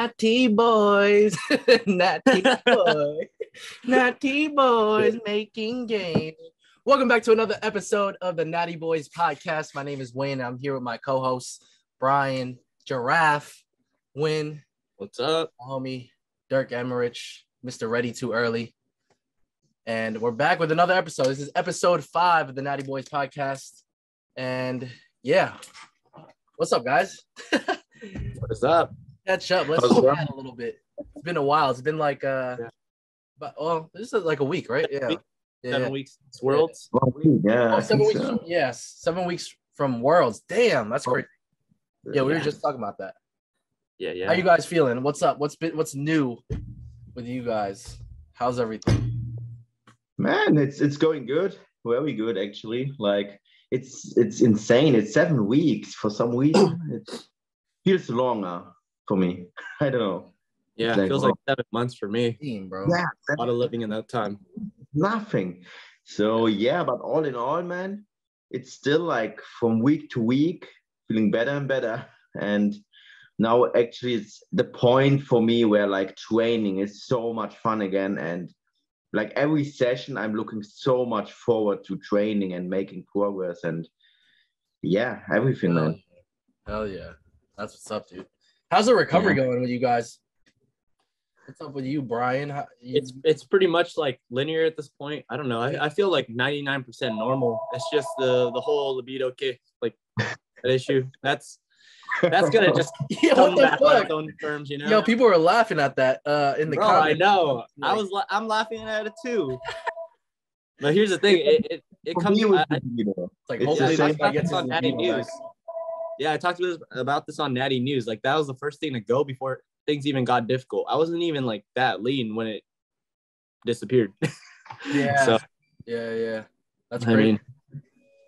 Natty boys, Natty boy, Natty boys making games. Welcome back to another episode of the Natty Boys podcast. My name is Wayne. I'm here with my co-hosts Brian, Giraffe, Nguyen, What's up? homie Dirk Emmerich, Mr. Ready Too Early. And we're back with another episode. This is episode five of the Natty Boys podcast. And yeah, what's up, guys? What's up? Catch up. Let's How's it chat a little bit. It's been a while. It's been like uh, Yeah. but oh, this is like a week, right? Yeah, yeah. Seven weeks. It's Worlds. Yeah. Oh, I seven think weeks. so. From, yes, seven weeks from Worlds. Damn, that's Oh, great. Yeah, we were just talking about that. Yeah, yeah. How you guys feeling? What's up? What's been what's new with you guys? How's everything? Man, it's it's going good. Very good actually. Like it's it's insane. It's seven weeks for some reason. It feels longer for me. I don't know. yeah, like, it feels oh. like seven months for me. Bro. Yeah, A lot of living in that time. nothing. So yeah, but all in all, man, it's still like from week to week, feeling better and better. And now actually it's the point for me where like training is so much fun again. And like every session, I'm looking so much forward to training and making progress. And yeah, everything, Hell, man. hell yeah. That's what's up, dude. How's the recovery going with you guys? What's up with you, Brian? How, you, It's it's pretty much like linear at this point. I don't know. I, I feel like 99% normal. It's just the the whole libido kick, like that issue. That's that's gonna just yeah, come what the back on own terms, you know. Yo, people were laughing at that uh in the Bro, I comments. know. I was la- I'm laughing at it too. But here's the thing, it it, it comes me, it was I, I- the. It's like It's hopefully the this same guy gets his on Natty libido News. Yeah, I talked to about this on Natty News. Like that was the first thing to go before things even got difficult. I wasn't even like that lean when it disappeared. Yeah. So Yeah, yeah. That's I great. mean,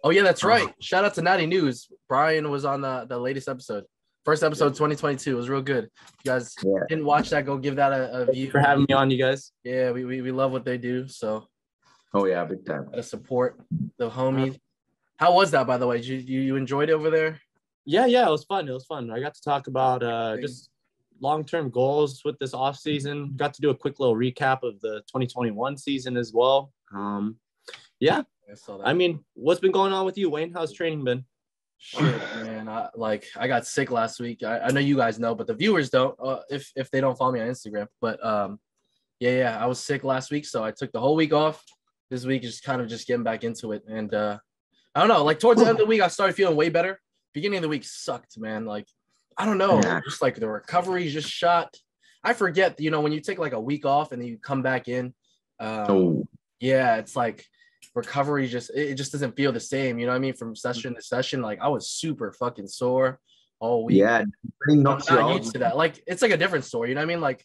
oh yeah, that's uh, right. Shout out to Natty News. Brian was on the the latest episode. First episode 2022. It was real good. If you guys Yeah. didn't watch that, go give that a, a view. for having me on, you guys. Yeah, we, we, we love what they do. So Oh yeah, big time. gotta support the homies. How was that by the way? Did you, you you enjoyed it over there? Yeah, yeah, it was fun. It was fun. I got to talk about uh, just long-term goals with this off season. Got to do a quick little recap of the 2021 season as well. Um, yeah, I. I mean, what's been going on with you, Wayne? How's training been? Shit, man. I like I got sick last week. I, I know you guys know, but the viewers don't. Uh, if if they don't follow me on Instagram, but um, yeah, yeah. I was sick last week, so I took the whole week off. This week is kind of just getting back into it, and uh, I don't know. Like towards the end of the week, I started feeling way better. Beginning of the week sucked, man. Like I don't know, Yeah. just like the recovery just shot. I forget, you know, when you take like a week off and then you come back in. Um, Oh yeah, it's like recovery just it just doesn't feel the same. You know what I mean? From session to session, like I was super fucking sore all week. yeah, I'm not used to that. Like it's like a different story. You know what I mean? Like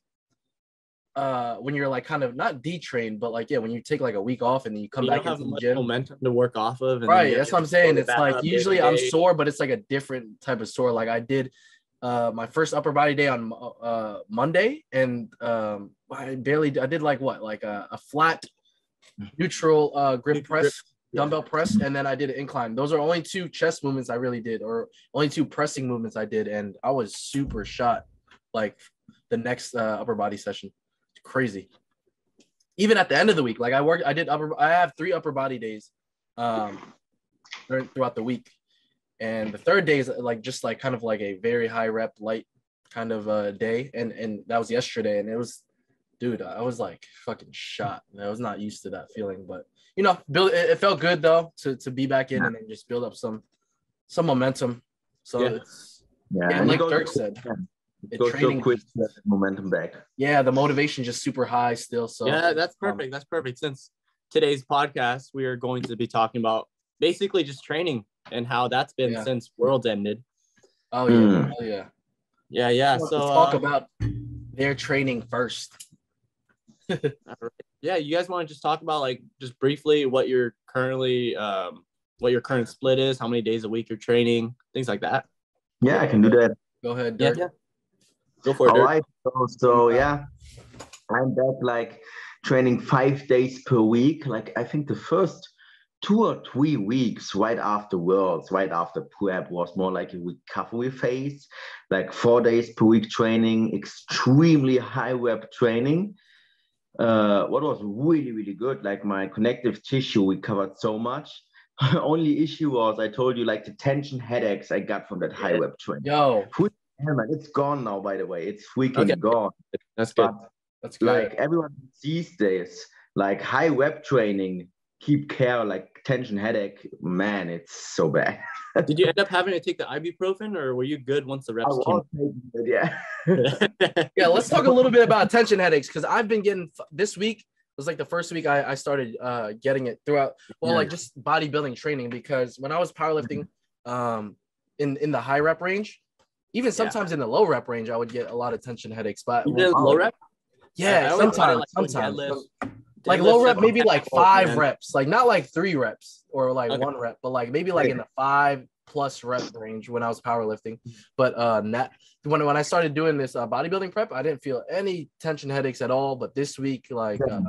uh when you're like kind of not detrained, but like yeah, when you take like a week off and then you come you back don't have into the gym. momentum to work off of. and Right, that's what I'm saying. It's like usually I'm sore, but it's like a different type of sore. Like I did uh my first upper body day on uh Monday and um I barely I did like what like a, a flat neutral uh grip press yeah. dumbbell press and then I did an incline. Those are only two chest movements I really did or only two pressing movements I did and I was super shot like the next uh, upper body session. Crazy. Even at the end of the week, like I work I did upper I have three upper body days um throughout the week. And the third day is like just like kind of like a very high rep light kind of uh day. And and that was yesterday. And it was dude, I was like fucking shot. I was not used to that feeling, but you know, build it, it felt good though to to be back in and then just build up some some momentum. So Yeah. it's yeah, and like Dirk said, it goes so training quick to get momentum back. yeah, the motivation just super high still. So yeah, that's um, perfect. That's perfect. Since today's podcast, we are going to be talking about basically just training and how that's been Yeah. since Worlds ended. Oh yeah, Mm. oh yeah. Yeah, yeah. Let's So talk uh, about their training first. yeah, you guys want to just talk about like just briefly what your currently um what your current split is, how many days a week you're training, things like that. Yeah, I can do that. Go ahead, Yeah, yeah. Go for it. All right. So, so yeah, I'm back like training five days per week. Like I think the first two or three weeks right after Worlds, right after prep was more like a recovery phase, like four days per week training, extremely high rep training. Uh, what was really, really good, like my connective tissue recovered so much. Only issue was I told you like the tension headaches I got from that high rep training. Yo, Yeah, man, it's gone now, by the way. It's freaking Okay. gone. That's good. But that's good. like everyone these days, like high rep training, keep care, like tension headache, man, it's so bad. Did you end up having to take the ibuprofen, or were you good once the I reps was taking it, yeah. yeah, let's talk a little bit about tension headaches because I've been getting this week It was like the first week I, I started uh, getting it throughout. Well, Yeah. like just bodybuilding training because when I was powerlifting, um, in in the high rep range, even sometimes in the low rep range, I would get a lot of tension headaches. But You did low rep. I- I yeah, always thought sometimes, like, doing sometimes. deadlifts- like deadlifts low rep, maybe like five man. reps, like not like three reps or like Okay. one rep, but like maybe like in the five plus rep range when I was powerlifting. But uh, not when when I started doing this uh, bodybuilding prep, I didn't feel any tension headaches at all. But this week, like uh,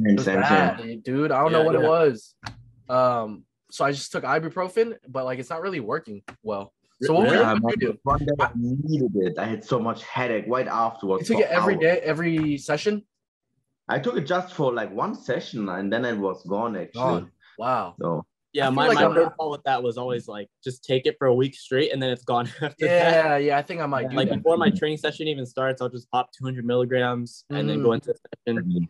it was bad, dude. I don't know Yeah, what it was. Um, so I just took ibuprofen, but like it's not really working well. So what, Really? would you do? One day I needed it. I had so much headache right afterwards. You took it every hours. day, every session. I took it just for like one session and then it was gone actually. Gone. Wow. So Yeah, my, like my I'm protocol with that was always like just take it for a week straight and then it's gone after that. Yeah, yeah. I think I might do Like that. before my training session even starts, I'll just pop 200 milligrams and then go Mm. into the I session.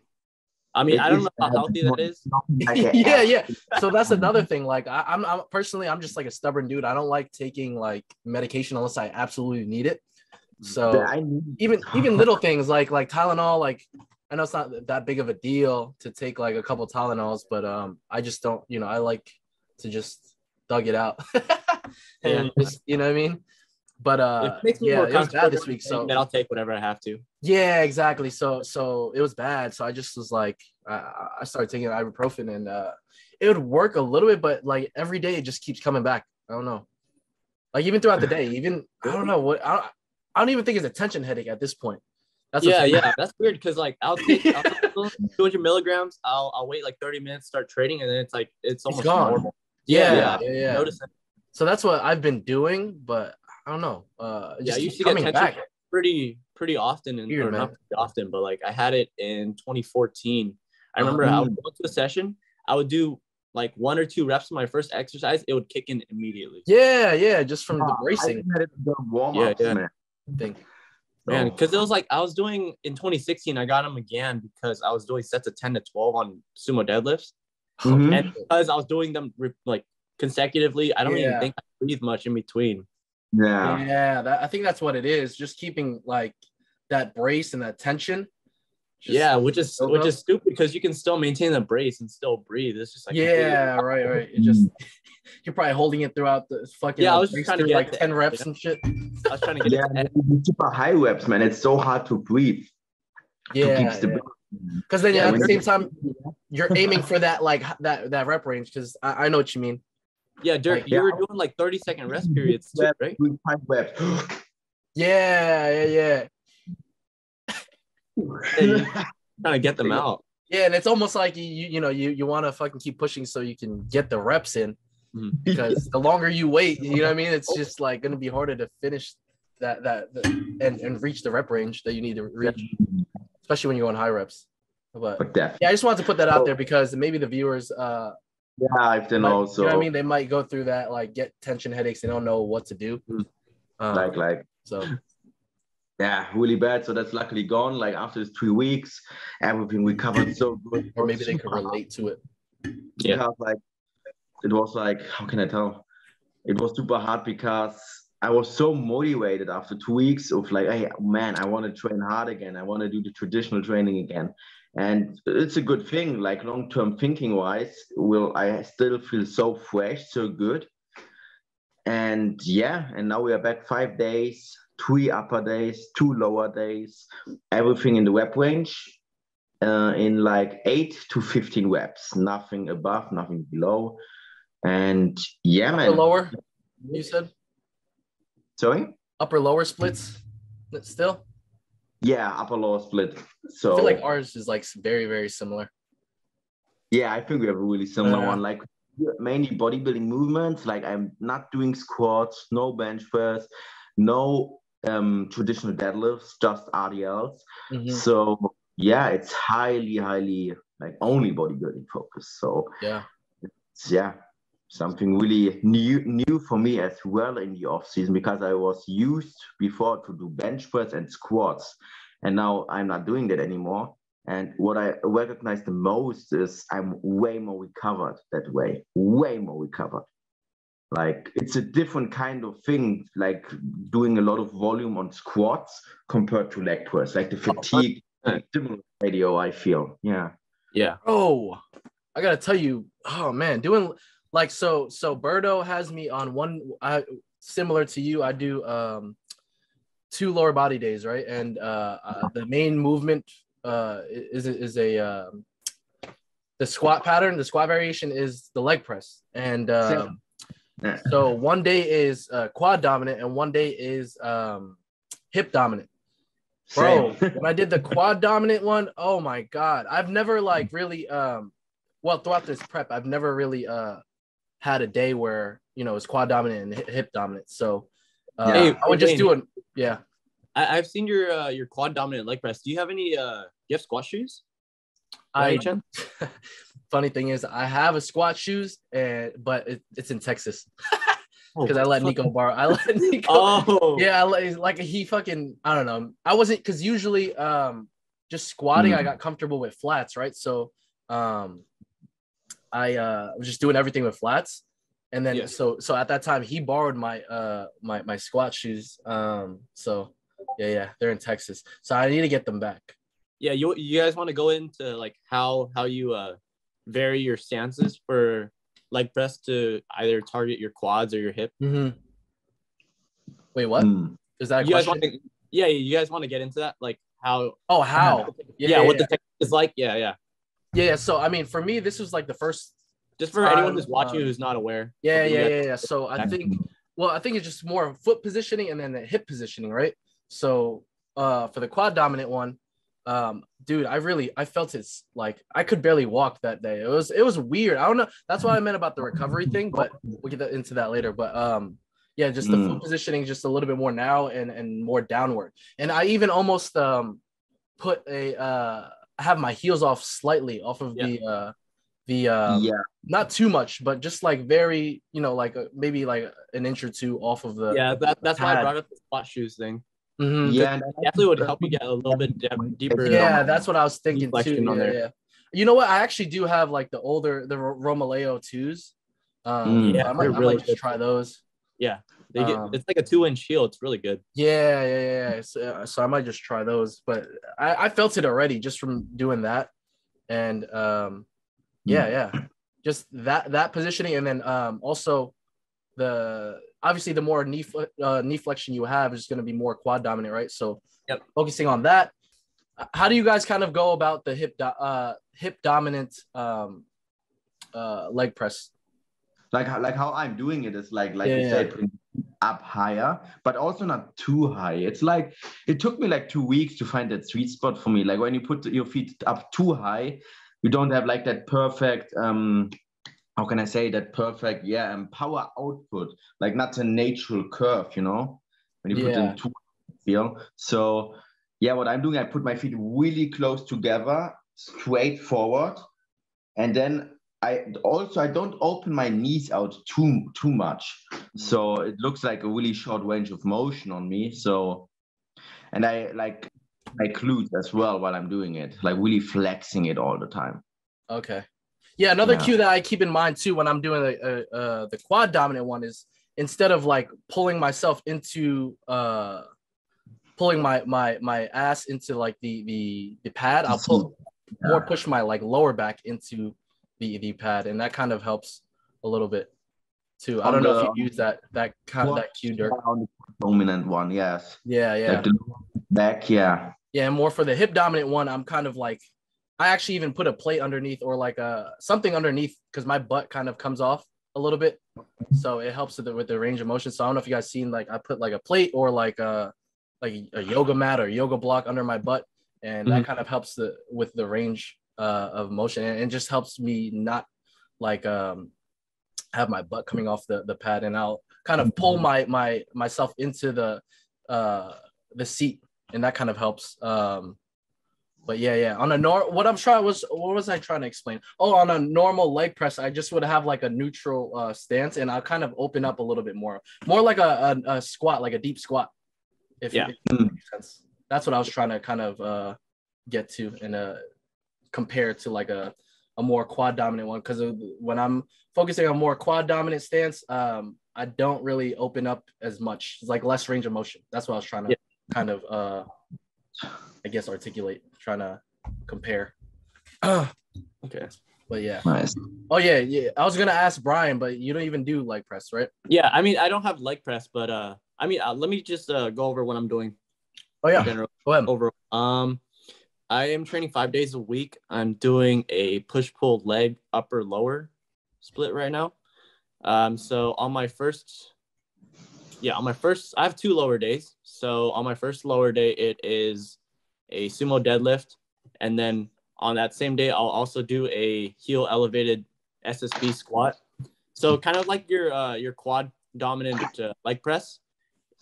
Mean, I mean, it I don't know how healthy that is. nothing like a yeah, yeah. So that's another thing. Like I, I'm, I'm personally, I'm just like a stubborn dude. I don't like taking like medication unless I absolutely need it. So I need. even even little things like like Tylenol, like I know it's not that big of a deal to take like a couple Tylenols, but um, I just don't, you know, I like to just thug it out and just, you know what I mean. But uh, it makes me yeah, more it was bad this week. So then I'll take whatever I have to. yeah, exactly. So so it was bad. So I just was like, I, I started taking ibuprofen, and uh, it would work a little bit, but like every day it just keeps coming back. I don't know. Like even throughout the day, even I don't know what I don't, I don't even think it's a tension headache at this point. That's yeah, yeah, that's weird because like I'll take I'll take 200 milligrams. I'll I'll wait like 30 minutes, start trading, and then it's like it's almost gone. normal. yeah, Yeah, yeah, yeah. So that's what I've been doing, but I don't know. Uh, it Yeah, I used to get tension back. pretty pretty often, and Weird, or not often, but like I had it in 2014. I remember I would go to a session, I would do like one or two reps of my first exercise, it would kick in immediately. Yeah, yeah, just from the I bracing had it the warm-ups, Yeah, yeah. man. thing. Man, because it was like I was doing in 2016, I got them again because I was doing sets of 10 to 12 on sumo deadlifts. Mhm. And because I was doing them re- like consecutively, I don't Yeah. even think I breathe much in between. Yeah. Yeah, that, I think that's what it is. Just keeping like that brace and that tension. Just- yeah, which is which up. is stupid because you can still maintain the brace and still breathe. It's just like yeah, right, right. It just you're probably holding it throughout the fucking Yeah, I like, was just brace trying to get like ten reps yeah. and shit. I was trying to get Yeah, it. to- and the super high reps, man. It's so hard to breathe. Yeah, keep stability. because then Yeah, at the same time you're aiming for that like that that rep range. Because I, I know what you mean. Yeah, Dirk, Like, you yeah. were doing like 30 second rest periods too, right? Doing high reps. Yeah, yeah, yeah. Trying to get them out. Yeah, and it's almost like you you, you know you you want to fucking keep pushing so you can get the reps in Mhm. because the longer you wait, you know what I mean. It's just like gonna be harder to finish that that, that and and reach the rep range that you need to reach, especially when you're on high reps. But But yeah, I just wanted to put that out there because maybe the viewers, uh, Yeah, if they might- know, you so know I mean, they might go through that like get tension headaches. They don't know what to do. Mm. Um, like like so yeah, really bad. So that's luckily gone. Like after three weeks, everything recovered so good. or maybe they could relate to it. Yeah. Because, like it was like how can I tell? It was super hard because I was so motivated after two weeks of like, hey man, I want to train hard again. I want to do the traditional training again. And it's a good thing, like long-term thinking wise, will I still feel so fresh, so good. And yeah, and now we are back five days, three upper days, two lower days, everything in the rep range uh, in like eight to 15 reps, nothing above, nothing below. And yeah, Upper man. lower, you said Sorry? upper lower splits still. Yeah, upper lower split. So I feel like ours is like very very similar. yeah, I think we have a really similar Yeah. one. Like mainly bodybuilding movements. Like I'm not doing squats, no bench press, no um, traditional deadlifts, just RDLs. Mhm. So yeah, it's highly, highly like only bodybuilding focus. So Yeah. yeah, something really new new for me as well in the off season because I was used before to do bench press and squats, and now I'm not doing that anymore. And what I recognize the most is I'm way more recovered that way, way more recovered. Like it's a different kind of thing, like doing a lot of volume on squats compared to leg press, like the oh, fatigue stimulus ratio. I feel, yeah. Yeah. Oh, I gotta tell you, oh man, doing like so so Birdo has me on one I similar to you. I do um two lower body days, right? And uh, uh the main movement uh is is a um the squat pattern, the squat variation is the leg press. And um so one day is uh, quad dominant and one day is um hip dominant. Bro, when I did the quad dominant one, oh my god, I've never like really um well throughout this prep, I've never really uh had a day where you know it's quad dominant and hip dominant. So uh, Hey, I would just Wayne. do it. Yeah. I, I've seen your uh, your quad dominant leg press. Do you have any uh do you have squat shoes? I funny thing is I have a squat shoes and but it, it's in Texas Oh, because I let Nico borrow. I let Nico Oh yeah, I let- like he fucking I don't know. I wasn't because usually um just squatting I Mm. got comfortable with flats, right? So um I uh was just doing everything with flats. And then Yeah. so so at that time he borrowed my uh my my squat shoes. Um so yeah, yeah, they're in Texas. So I need to get them back. Yeah, you you guys want to go into like how how you uh vary your stances for leg press to either target your quads or your hip? Mm-hmm. Wait, what? Mm. Is that a you guys want to yeah, you guys want to get into that like how oh, how? yeah, what the technique is like? Yeah, yeah. Yeah, yeah. So I mean, for me, this was like the first. Just for anyone Um, who's watching um, who's not aware. Yeah, yeah, yeah, yeah. So I think, well, I think it's just more foot positioning and then the hip positioning, right? So uh, for the quad dominant one, um, dude, I really I felt it's like I could barely walk that day. It was it was weird. I don't know. That's what I meant about the recovery thing, but we'll get that, into that later. But um, yeah, just the Mm. foot positioning just a little bit more now and and more downward. And I even almost um put a uh I have my heels off slightly off of Yeah. the uh the um yeah, not too much, but just like very, you know, like uh, maybe like an inch or two off of the. Yeah, that, that's why I brought up the squat shoes thing. mm-hmm. yeah. and I Definitely would help you get a little bit de- deeper. Yeah, that's what I was thinking too. On Yeah, there. yeah. You know what? I actually do have like the older the Ro- Romaleo twos. Um, Mm. yeah, Yeah, I might, I might really just good. try those. Yeah, they get Um, it's like a two inch heel. It's really good. Yeah, yeah, yeah. So, uh, so I might just try those, but I, I felt it already just from doing that, and um, yeah, yeah, just that that positioning, and then um, also the obviously the more knee uh, knee flexion you have is going to be more quad dominant, right? So Yep. focusing on that. How do you guys kind of go about the hip do- uh, hip dominant um, uh, leg press? Like how like how I'm doing it is like like Yeah, you yeah. said up higher, but also not too high. It's like it took me like two weeks to find that sweet spot for me. Like when you put your feet up too high, you don't have like that perfect um how can I say that perfect yeah um, power output, like not a natural curve, you know, when you put Yeah. them too feel. So yeah, what I'm doing, I put my feet really close together, straight forward, and then I also I don't open my knees out too too much, so it looks like a really short range of motion on me. So, and I like my glutes as well while I'm doing it, like really flexing it all the time. Okay. Yeah, another Yeah. cue that I keep in mind too when I'm doing the uh, uh, the quad dominant one is instead of like pulling myself into uh pulling my my my ass into like the the the pad, I'll pull more push my like lower back into the the pad, and that kind of helps a little bit too. I don't know the- if you use that that kind of that cue, the dominant one, yes. Yeah, yeah. Like back, yeah. Yeah, more for the hip dominant one, I'm kind of like I actually even put a plate underneath or like a something underneath because my butt kind of comes off a little bit. So it helps with the with the range of motion. So I don't know if you guys seen like I put like a plate or like a like a yoga mat or yoga block under my butt, and that mm-hmm. kind of helps the with the range uh, of motion and it just helps me not like um have my butt coming off the, the pad and I'll kind of pull my my myself into the uh the seat and that kind of helps. Um but yeah, yeah. On a nor what I'm trying was what was I trying to explain? Oh, on a normal leg press, I just would have like a neutral uh stance and I'll kind of open up a little bit more. More like a, a, a squat, like a deep squat. If, Yeah. if that makes sense. That's what I was trying to kind of uh get to and uh compare to like a a more quad dominant one because when I'm focusing on more quad dominant stance, um, I don't really open up as much. It's like less range of motion. That's what I was trying to Yeah. kind of, uh, I guess, articulate, trying to compare. Okay. but yeah. Nice. Oh yeah, yeah. I was gonna ask Brian, but you don't even do leg press, right? Yeah, I mean, I don't have leg press, but uh, I mean, uh, let me just uh, go over what I'm doing. Oh yeah. General Go ahead. over. Um, I am training five days a week. I'm doing a push pull leg upper lower split right now. Um, so on my first, yeah, on my first, I have two lower days. So on my first lower day, it is a sumo deadlift, and then on that same day, I'll also do a heel elevated SSB squat. So kind of like your uh, your quad dominant uh, leg press.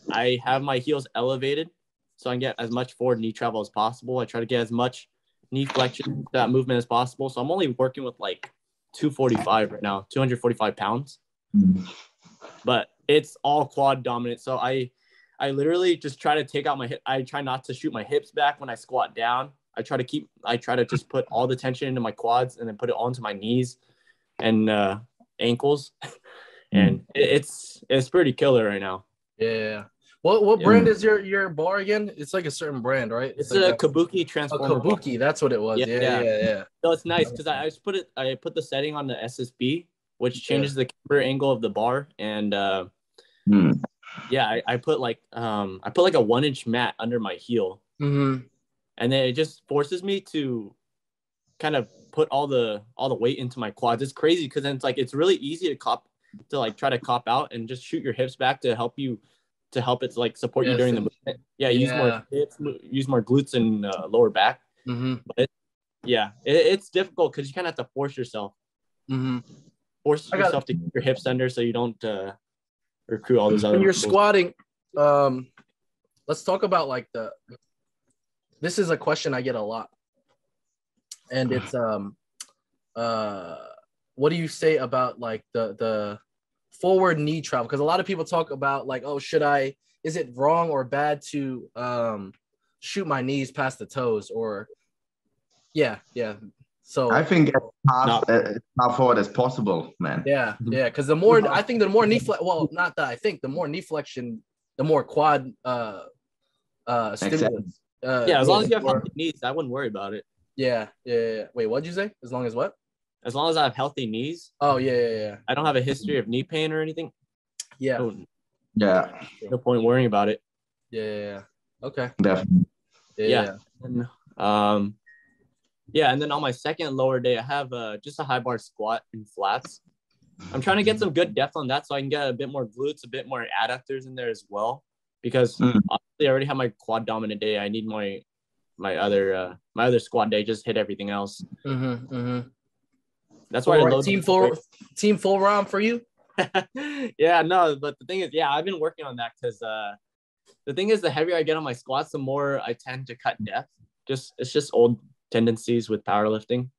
I have my heels elevated so I can get as much forward knee travel as possible. I try to get as much knee flexion that movement as possible. So I'm only working with like 245 right now, 245 pounds, but it's all quad dominant. So I, I literally just try to take out my hip. I try not to shoot my hips back when I squat down. I try to keep. I try to just put all the tension into my quads and then put it onto my knees and uh, ankles, and it, it's it's pretty killer right now. Yeah. What what Yeah. brand is your your bar again? It's like a certain brand, right? It's like a Kabuki a, a transformer. bar. kabuki. That's what it was. Yeah, Yeah, yeah, yeah. yeah. So it's nice because I, I just put it. I put the setting on the SSB, which changes the camber angle of the bar, and uh, Hmm. yeah, I, I put like um I put like a one inch mat under my heel, Mm-hmm. and then it just forces me to kind of put all the all the weight into my quads. It's crazy because then it's like it's really easy to cop to like try to cop out and just shoot your hips back to help you to help it like support you during the movement. Yeah, use Yeah. more hips, use more glutes and uh, lower back. Mm-hmm. Yeah, it, it's difficult because you kind of have to force yourself. Mm-hmm. force I yourself to keep your hips under so you don't uh, recruit all those other. when you're muscles. squatting um let's talk about like the this is a question i get a lot and it's um uh what do you say about like the the forward knee travel because a lot of people talk about like oh should i is it wrong or bad to um shoot my knees past the toes or yeah yeah so I think as far, No. as far forward as possible, man. yeah, yeah, because the more I think the more knee flex. Well, not that I think the more knee flexion, the more quad uh uh Makes stimulus. Uh, yeah, as long as you have more- healthy knees, I wouldn't worry about it. yeah, yeah, yeah, yeah. Wait, what'd you say? As long as what? As long as I have healthy knees, Oh yeah, yeah, yeah, I don't have a history of knee pain or anything. yeah, No, Yeah, no point worrying about it. yeah, yeah, yeah. Okay. definitely. Yeah. Yeah. yeah. And, um, yeah, and then on my second lower day, I have uh, just a high bar squat in flats. I'm trying to get some good depth on that so I can get a bit more glutes, a bit more adductors in there as well. Because Mm. obviously I already have my quad dominant day. I need my my other uh, my other squat day just hit everything else. Mm-hmm, mm-hmm. That's why I Full- load team full team full round for you. yeah, no, but the thing is, yeah, I've been working on that because uh, the thing is, the heavier I get on my squats, the more I tend to cut depth. Just it's just old tendencies with powerlifting.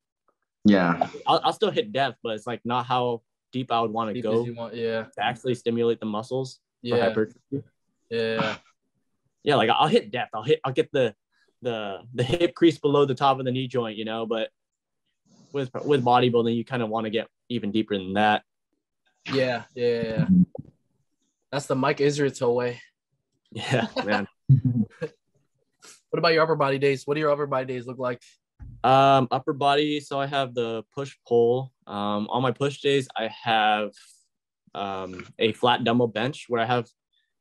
Yeah, I'll, I'll still hit depth, but it's like not how deep I would want to go want. Yeah, to actually stimulate the muscles yeah, hypertrophy. yeah. Yeah, like I'll hit depth. I'll hit. I'll get the the the hip crease below the top of the knee joint. You know, but with with bodybuilding, you kind of want to get even deeper than that. Yeah, yeah, yeah. That's the Mike Israetel way. Yeah, man. What about your upper body days? What do your upper body days look like? Um, upper body. So I have the push pull. Um, on my push days, I have um, a flat dumbbell bench where I have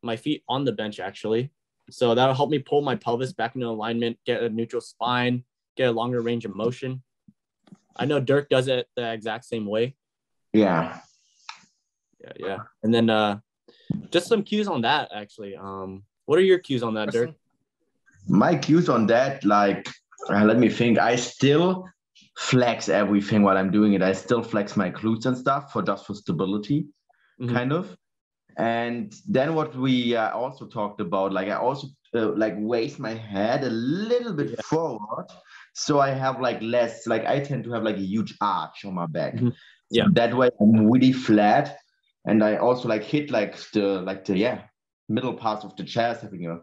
my feet on the bench actually. So that'll help me pull my pelvis back into alignment, get a neutral spine, get a longer range of motion. I know Dirk does it the exact same way. yeah. Yeah, yeah. And then uh, just some cues on that actually. Um, what are your cues on that, Dirk? My cues on that, like, uh, let me think. I still flex everything while I'm doing it. I still flex my glutes and stuff for just for stability, Mhm. kind of. And then what we uh, also talked about, like I also uh, like raise my head a little bit Yeah. forward, so I have like less. Like I tend to have like a huge arch on my back. Mhm. So Yeah. that way I'm really flat, and I also like hit like the like the yeah middle part of the chest, having a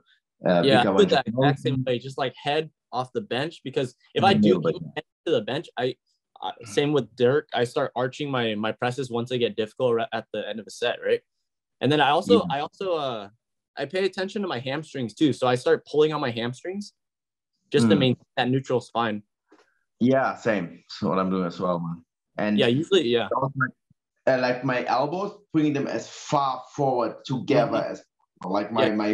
uh, yeah, I do that exact same way, just like head off the bench. Because if I do but- my head to the bench, I uh, same with Dirk. I start arching my my presses once I get difficult at the end of a set, right? And then I also Yeah. I also uh I pay attention to my hamstrings too. So I start pulling on my hamstrings just to Mm. maintain that neutral spine. Yeah, same. So what I'm doing as well, man. And Yeah, usually yeah. like, uh, like my elbows, bringing them as far forward together as like my Yeah. my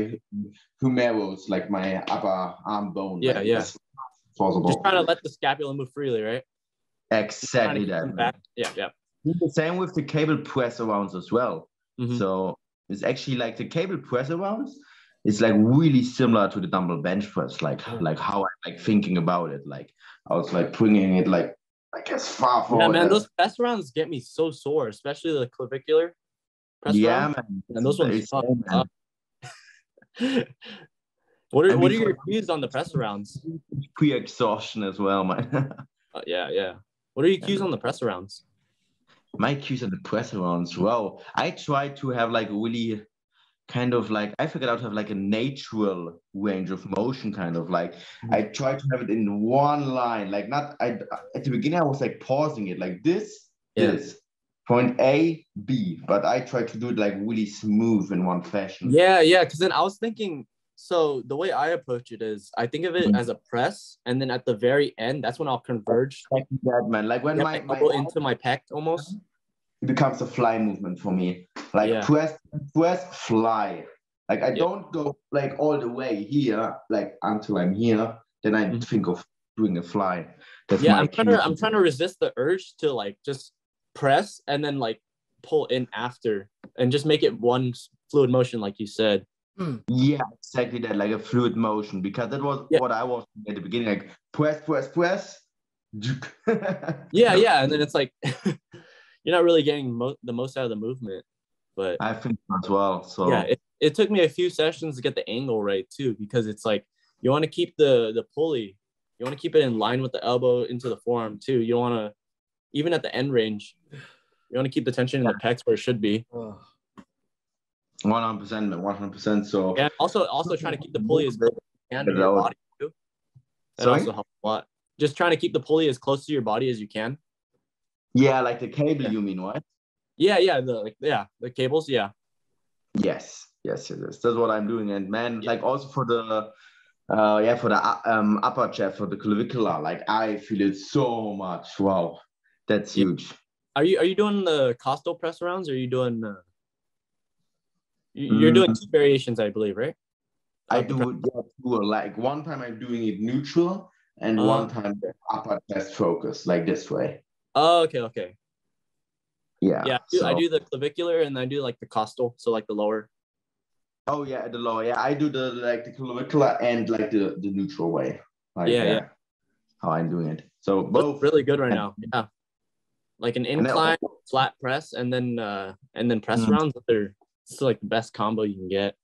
humerus, like my upper arm bone. Yeah, like, yeah. possible. Just trying to let the scapula move freely, right? Exactly that. Yeah, yeah. The same with the cable press arounds as well. Mhm. So it's actually like the cable press arounds. It's like really similar to the dumbbell bench press, like like how I'm like thinking about it. Like I was like bringing it like like as far forward. Yeah, man, as- those press rounds get me so sore, especially the clavicular press yeah, rounds. man. And those ones man. uh, what are And what are your cues on the press rounds? pre-exhaustion as well, man. Uh, yeah, yeah. What are your cues on the press rounds? My cues on the press rounds. Well, I try to have like really kind of like I figured out to have like a natural range of motion, kind of like I try to have it in one line, like not I at the beginning I was like pausing it like this, Yeah. this point A, B, but I try to do it like really smooth in one fashion. Yeah, yeah. Because then I was thinking. So the way I approach it is, I think of it Mhm. as a press, and then at the very end, that's when I'll converge that man. Like when get my, my my into my pec almost. It becomes a fly movement for me. Like Yeah. press, press, fly. Like I Yeah. don't go like all the way here, like until I'm here. Then I Mhm. think of doing a fly. That's Yeah, I'm trying to I'm trying to resist the urge to like just press and then like pull in after and just make it one fluid motion, like you said. Yeah, exactly that, like a fluid motion, because that was Yeah. what I was at the beginning, like press, press, press. Yeah, yeah, and then it's like you're not really getting mo- the most out of the movement, but I think as well. So yeah, it, it took me a few sessions to get the angle right too, because it's like you want to keep the the pulley, you want to keep it in line with the elbow into the forearm too. You want to even at the end range, you want to keep the tension in the pecs where it should be. One hundred percent, one hundred percent. So yeah, also also trying to keep the pulley as close as you can to your body too. That Sorry? also helps a lot. Just trying to keep the pulley as close to your body as you can. Yeah, like the cable, Yeah. you mean, right? Yeah, yeah, the like yeah, the cables, yeah. Yes, yes, yes, yes. That's what I'm doing. And man, Yeah. like also for the uh yeah, for the uh, um upper chest, for the clavicular, like I feel it so much. Wow. That's Yeah. huge. Are you are you doing the costal press rounds or are you doing uh, you- you're doing two variations, I believe, right? I do yeah, two, like one time I'm doing it neutral and Uh, one time upper chest focus, like this way. Oh, okay, okay. Yeah. Yeah, I do, I do the clavicular and I do like the costal, so like the lower. Oh yeah, the lower. Yeah, I do the like the clavicular and like the the neutral way. Like, Yeah, yeah. How I'm doing it. So Both both really good right and- now. Yeah. Like an then- incline flat press and then uh and then press Mm. rounds they're it's like the best combo you can get.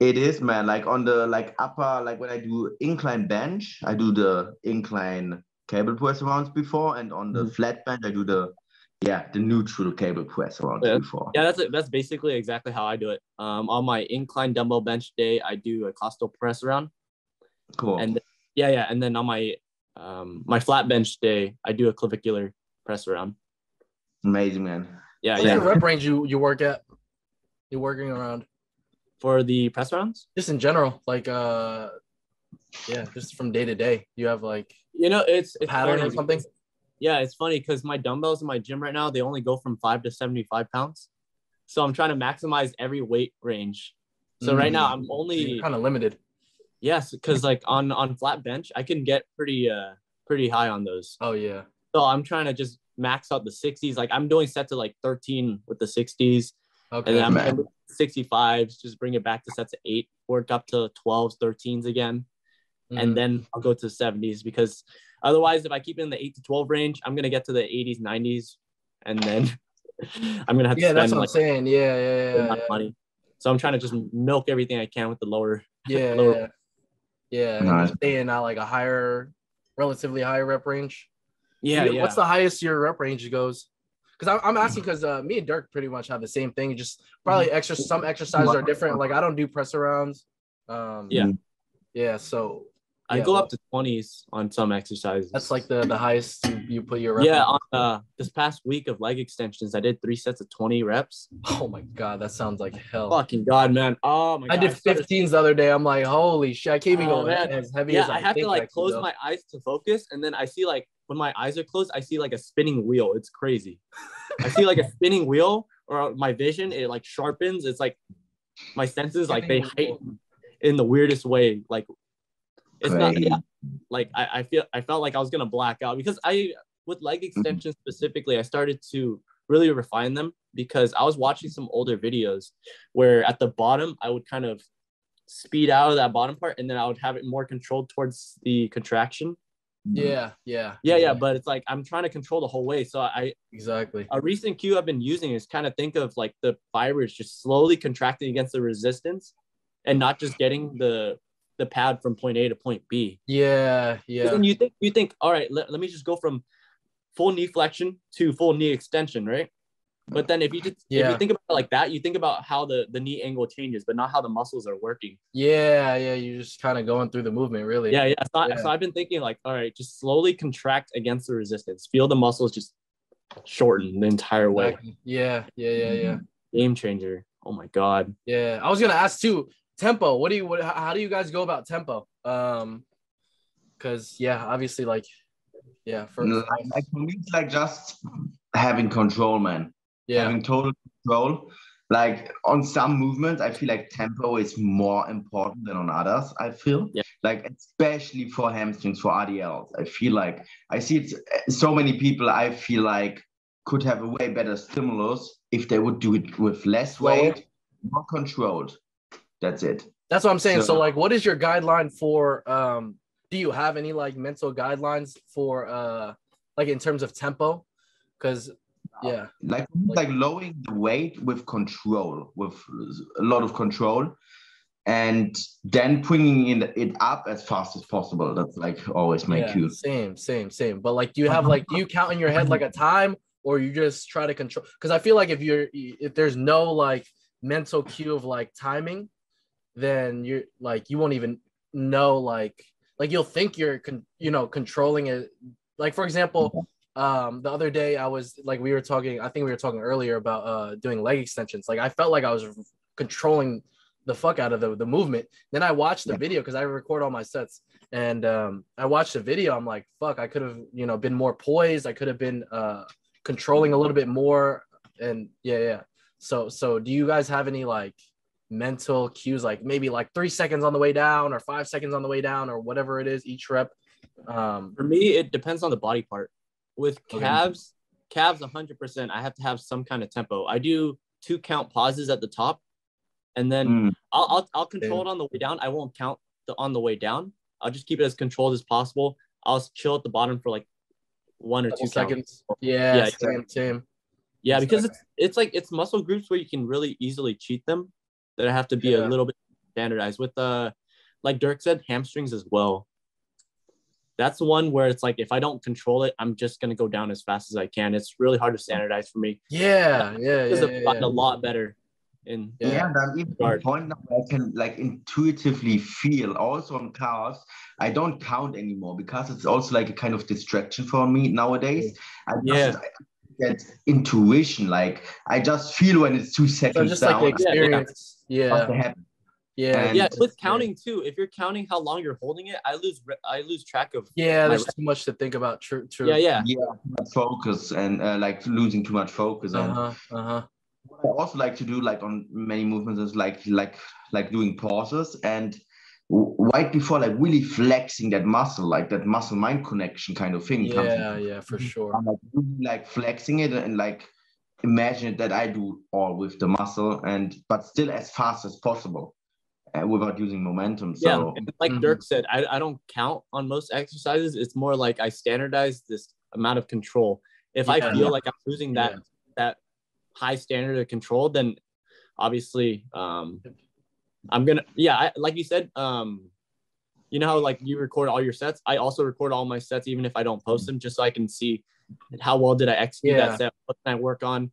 It is, man. Like on the like upper, like when I do incline bench, I do the incline cable press rounds before, and on the Mhm. flat bench, I do the yeah the neutral cable press rounds Yeah. before. Yeah, that's that's basically exactly how I do it. Um on my incline dumbbell bench day, I do a costal press round. Cool. And yeah, yeah, and then on my um my flat bench day, I do a clavicular press around. Amazing, man. Yeah, What's yeah. the rep range you you work at? You're working around For the press rounds, just in general, like uh, yeah, just from day to day. You have like you know, it's it's pattern funny or something. Yeah, it's funny because my dumbbells in my gym right now they only go from five to seventy-five pounds, so I'm trying to maximize every weight range. So right now I'm only kind of limited. yes, because like on on flat bench I can get pretty uh pretty high on those. Oh yeah. So I'm trying to just max out the 60s. Like I'm doing sets of like 13 with the 60s, and then I'm man. gonna move to 65s, just bring it back to sets of eight, work up to 12s, 13s again, Mhm. and then I'll go to the 70s because Otherwise, if I keep it in the eight to twelve range, I'm gonna get to the 80s, 90s, and then I'm gonna have to Yeah, spend that's what like I'm saying. Yeah, yeah, a yeah, money. So I'm trying to just milk everything I can with the lower. yeah, Lower- yeah, yeah. and Nice. Staying at like a higher, relatively higher rep range. Yeah, You- yeah. What's the highest your rep range goes? Because I'm, I'm asking because uh, me and Dirk pretty much have the same thing. Just probably extra. Some exercises are different. Like I don't do press arounds. Um, Yeah. yeah. So I yeah, go up to 20s on some exercises. that's like the the highest you, put your rep. yeah. on. Uh, this past week of leg extensions, I did three sets of 20 reps. Oh my god, that sounds like hell. Fucking god, man! Oh my god! I did started- 15s the other day. I'm like, holy shit! I can't even Oh, go man. as heavy Yeah, as I, I have to like close go. my eyes to focus, and then I see like when my eyes are closed, I see like a spinning wheel. It's crazy. I see like a spinning wheel, or my vision it like sharpens. It's like my senses like they heighten in the weirdest way. Like it's not yeah, like I, I feel I felt like I was gonna black out because I with leg mm-hmm. extensions specifically, I started to really refine them because I was watching some older videos where at the bottom I would kind of speed out of that bottom part and then I would have it more controlled towards the contraction. Mm-hmm. Yeah, yeah, Yeah, yeah, but it's like I'm trying to control the whole way. So I exactly. a recent cue I've been using is kind of think of like the fibers just slowly contracting against the resistance and not just getting the the pad from point A to point B. Yeah, yeah, And you think you think, all right, let, let me just go from full knee flexion to full knee extension, right? But then if you just if Yeah. you think about it like that, you think about how the the knee angle changes, but not how the muscles are working. yeah, yeah. You're just kind of going through the movement, really. Yeah, yeah. So, Yeah. so I've been thinking like, all right, just slowly contract against the resistance. Feel the muscles just shorten the entire way. Exactly. Yeah, yeah, yeah, yeah, Game changer. Oh my god. yeah. I was gonna ask too. Tempo. What do you? What? How how do you guys go about tempo? Um, because yeah, obviously, like, yeah, for Like, like for me, it's like just having control, man. yeah, Having total control. Like on some movements, I feel like tempo is more important than on others. I feel Yeah. like especially for hamstrings, for RDLs. I feel like I see it's so many people. I feel like could have a way better stimulus if they would do it with less Slower. weight, more controlled. That's it. That's what I'm saying. So, So- like, what is your guideline for? Um, do you have any like mental guidelines for uh, like in terms of tempo? Because yeah, like Like- like lowering the weight with control with a lot of control and then bringing in it up as fast as possible that's like always my yeah, cue same, same, same. But like, do you have like, do you count in your head like a time, or you just try to control? Because I feel like if you're if there's no like mental cue of like timing, then you're like you won't even know like like you'll think you're con- you know controlling it. Like for example, um the other day I was like we were talking. I think we were talking earlier about uh doing leg extensions. Like I felt like I was controlling the fuck out of the, the movement. Then I watched the Yeah. video because I record all my sets. And um, I watched the video. I'm like, fuck, I could have, you know, been more poised. I could have been uh, controlling a little bit more. And yeah, yeah. So, so do you guys have any like mental cues, like maybe like three seconds on the way down or five seconds on the way down or whatever it is each rep? Um, For me, it depends on the body part. With Okay. calves, calves 100%, I have to have some kind of tempo. I do two count pauses at the top, and then Mm. I'll, I'll, I'll control it on the way down. I won't count the on the way down. I'll just keep it as controlled as possible. I'll chill at the bottom for like one or couple two seconds. seconds. Yeah, Yeah, same, same. Yeah, because it's it's like it's muscle groups where you can really easily cheat them that have to be Yeah. a little bit standardized with uh like Dirk said, hamstrings as well. That's the one where it's like if I don't control it, I'm just gonna go down as fast as I can. It's really hard to standardize for me. Yeah, yeah, Because yeah, I've yeah, gotten yeah. a lot better in Yeah. yeah, and I'm even to the point now I can like intuitively feel also on calves. I don't count anymore because it's also like a kind of distraction for me nowadays. I Yeah. just get intuition. Like I just feel when it's two So seconds just like down. the Yeah, yeah. experience. Yeah, to happen. yeah, And- yeah, with yeah. counting too. If you're counting how long you're holding it, I lose I lose track of Yeah, there's re- too much to think about. True, true. yeah, yeah. Yeah, focus and uh, like losing too much focus. And Uh huh. Uh huh. what I also like to do like on many movements is like like like doing pauses and w- right before like really flexing that muscle, like that muscle mind connection kind of thing. Yeah, in. yeah, for sure. I'm like really like flexing it and like imagine that I do all with the muscle and but still as fast as possible. uh, without using momentum. Yeah, So and like Mhm. Dirk said, I, I don't count on most exercises. It's more like I standardize this amount of control. If I Yeah. feel like I'm losing that Yeah. that high standard of control, then obviously um I'm gonna yeah, I, like you said, um you know how like you record all your sets? I also record all my sets even if I don't post them, just so I can see how well did I execute Yeah. that set, what can I work on?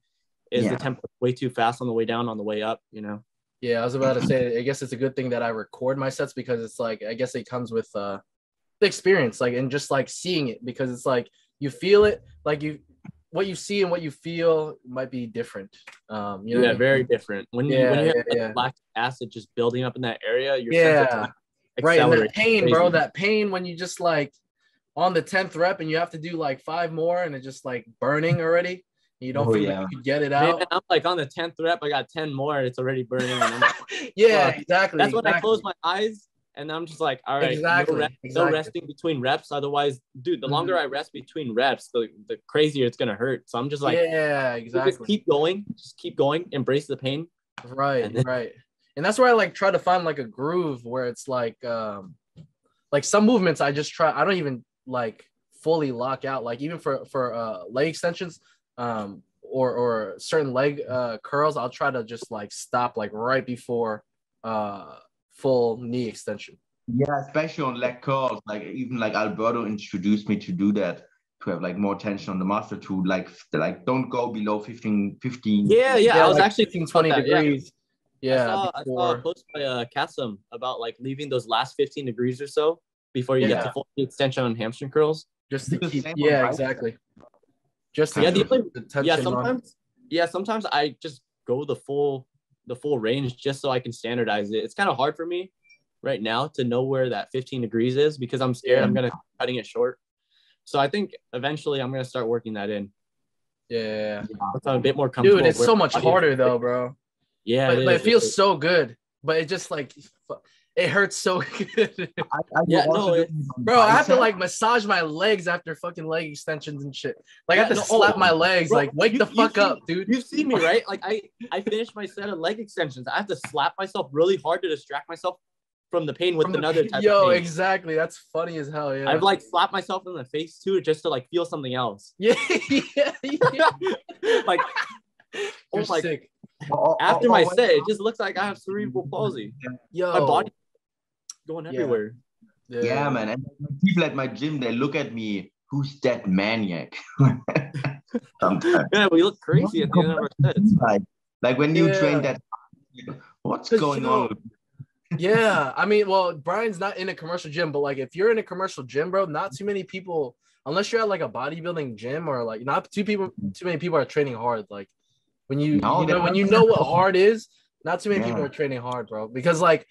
Is Yeah. the tempo way too fast on the way down, on the way up, you know? Yeah, I was about to say. I guess it's a good thing that I record my sets because it's like I guess it comes with uh the experience, like and just like seeing it because it's like you feel it, like you what you see and what you feel might be different. Um, you know, what I yeah, mean? very different. When you Yeah, when you have yeah, like, yeah. lactic acid just building up in that area, your sense of yeah, time right. And that pain, bro. That pain when you just like on the tenth rep and you have to do like five more and it's just like burning already. You don't Oh, feel yeah. like you could get it Man, out. I'm like on the tenth rep, I got ten more. It's already burning. And I'm like, yeah, Fuck. exactly. that's when I close my eyes and I'm just like, all right, Exactly, no, rest, exactly. no resting between reps. Otherwise, dude, the longer I rest between reps, the, the crazier it's gonna hurt. So I'm just like, yeah, just exactly. keep going, just keep going, embrace the pain. right And then- right and that's where i like try to find like a groove where it's like um like some movements i just try i don't even like fully lock out like even for for uh leg extensions um or or certain leg uh curls i'll try to just like stop like right before uh full knee extension. Yeah, especially on leg curls, like even like Alberto introduced me to do that to have like more tension on the muscle to like f- like don't go below 15 15 Yeah, yeah. I was like actually 15, thinking 20 that, degrees. Yeah, I saw, I saw a post by uh, Kassam about like leaving those last 15 degrees or so before you get to full extension on hamstring curls. just to keep same on yeah exactly just to Yeah, keep the only- the tension yeah, on. sometimes yeah, sometimes I just go the full the full range just so I can standardize it. It's kind of hard for me right now to know where that 15 degrees is because I'm scared Yeah. I'm gonna cutting it short. So I think eventually I'm gonna start working that in. yeah Once I'm a bit more comfortable. dude it's so much harder though bro Yeah, but, but it is, feels is. so good. But it just like fu- it hurts so good, I, I Yeah, no, it- it on bro. I have to like massage my legs after fucking leg extensions and shit. Like I have to no, slap oh, my legs. bro, like wake you- the you fuck see- up, dude. You've seen me, right? Like I, I finished my set of leg extensions. I have to slap myself really hard to distract myself from the pain with From the- another type Yo, of pain. exactly. That's funny as hell. Yeah. I've like slapped myself in the face too, just to like feel something else. yeah, yeah, yeah. like You're oh my- sick. Or- or- after or my when- set, it oh. just looks like I have cerebral palsy. Yo, My body going Yeah. everywhere. yeah man and people at my gym they look at me who's that maniac sometimes Yeah, we look crazy at the end of our sets. like, like when you Yeah. train that what's going you know, on yeah, I mean, well, Brian's not in a commercial gym, but like if you're in a commercial gym, bro, not too many people, unless you're at like a bodybuilding gym or like not too people, mm. too many people are training hard. Like when you, No, you know, when you know what hard is, not too many people are training hard, bro. Because like,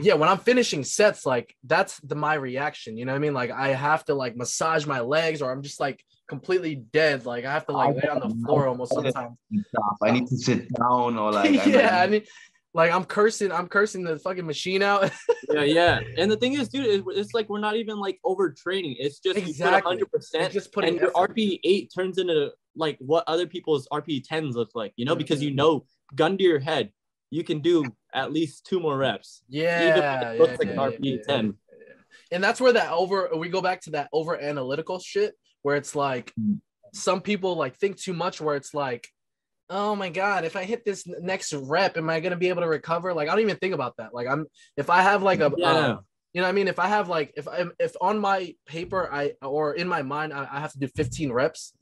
yeah, when I'm finishing sets, like that's the my reaction. You know what I mean? Like I have to like massage my legs, or I'm just like completely dead. Like I have to like lay on the floor almost sometimes. and i need to sit down or like I'm yeah, I like, mean, like I'm cursing, I'm cursing the fucking machine out. Yeah, yeah. And the thing is, dude, it's like we're not even like overtraining. It's just Exactly. 100%. It's just putting and your. RP eight turns into like what other people's RP tens look like, you know, because you know, gun to your head, you can do at least two more reps. Yeah, it looks yeah, like yeah, RP yeah, 10. yeah. And that's where that over we go back to that over analytical shit where it's like Mm. some people like think too much where it's like oh my god if i hit this next rep am i going to be able to recover like i don't even think about that like i'm if i have like a Yeah. um, you know what i mean if i have like if i'm if on my paper i or in my mind I, I have to do 15 reps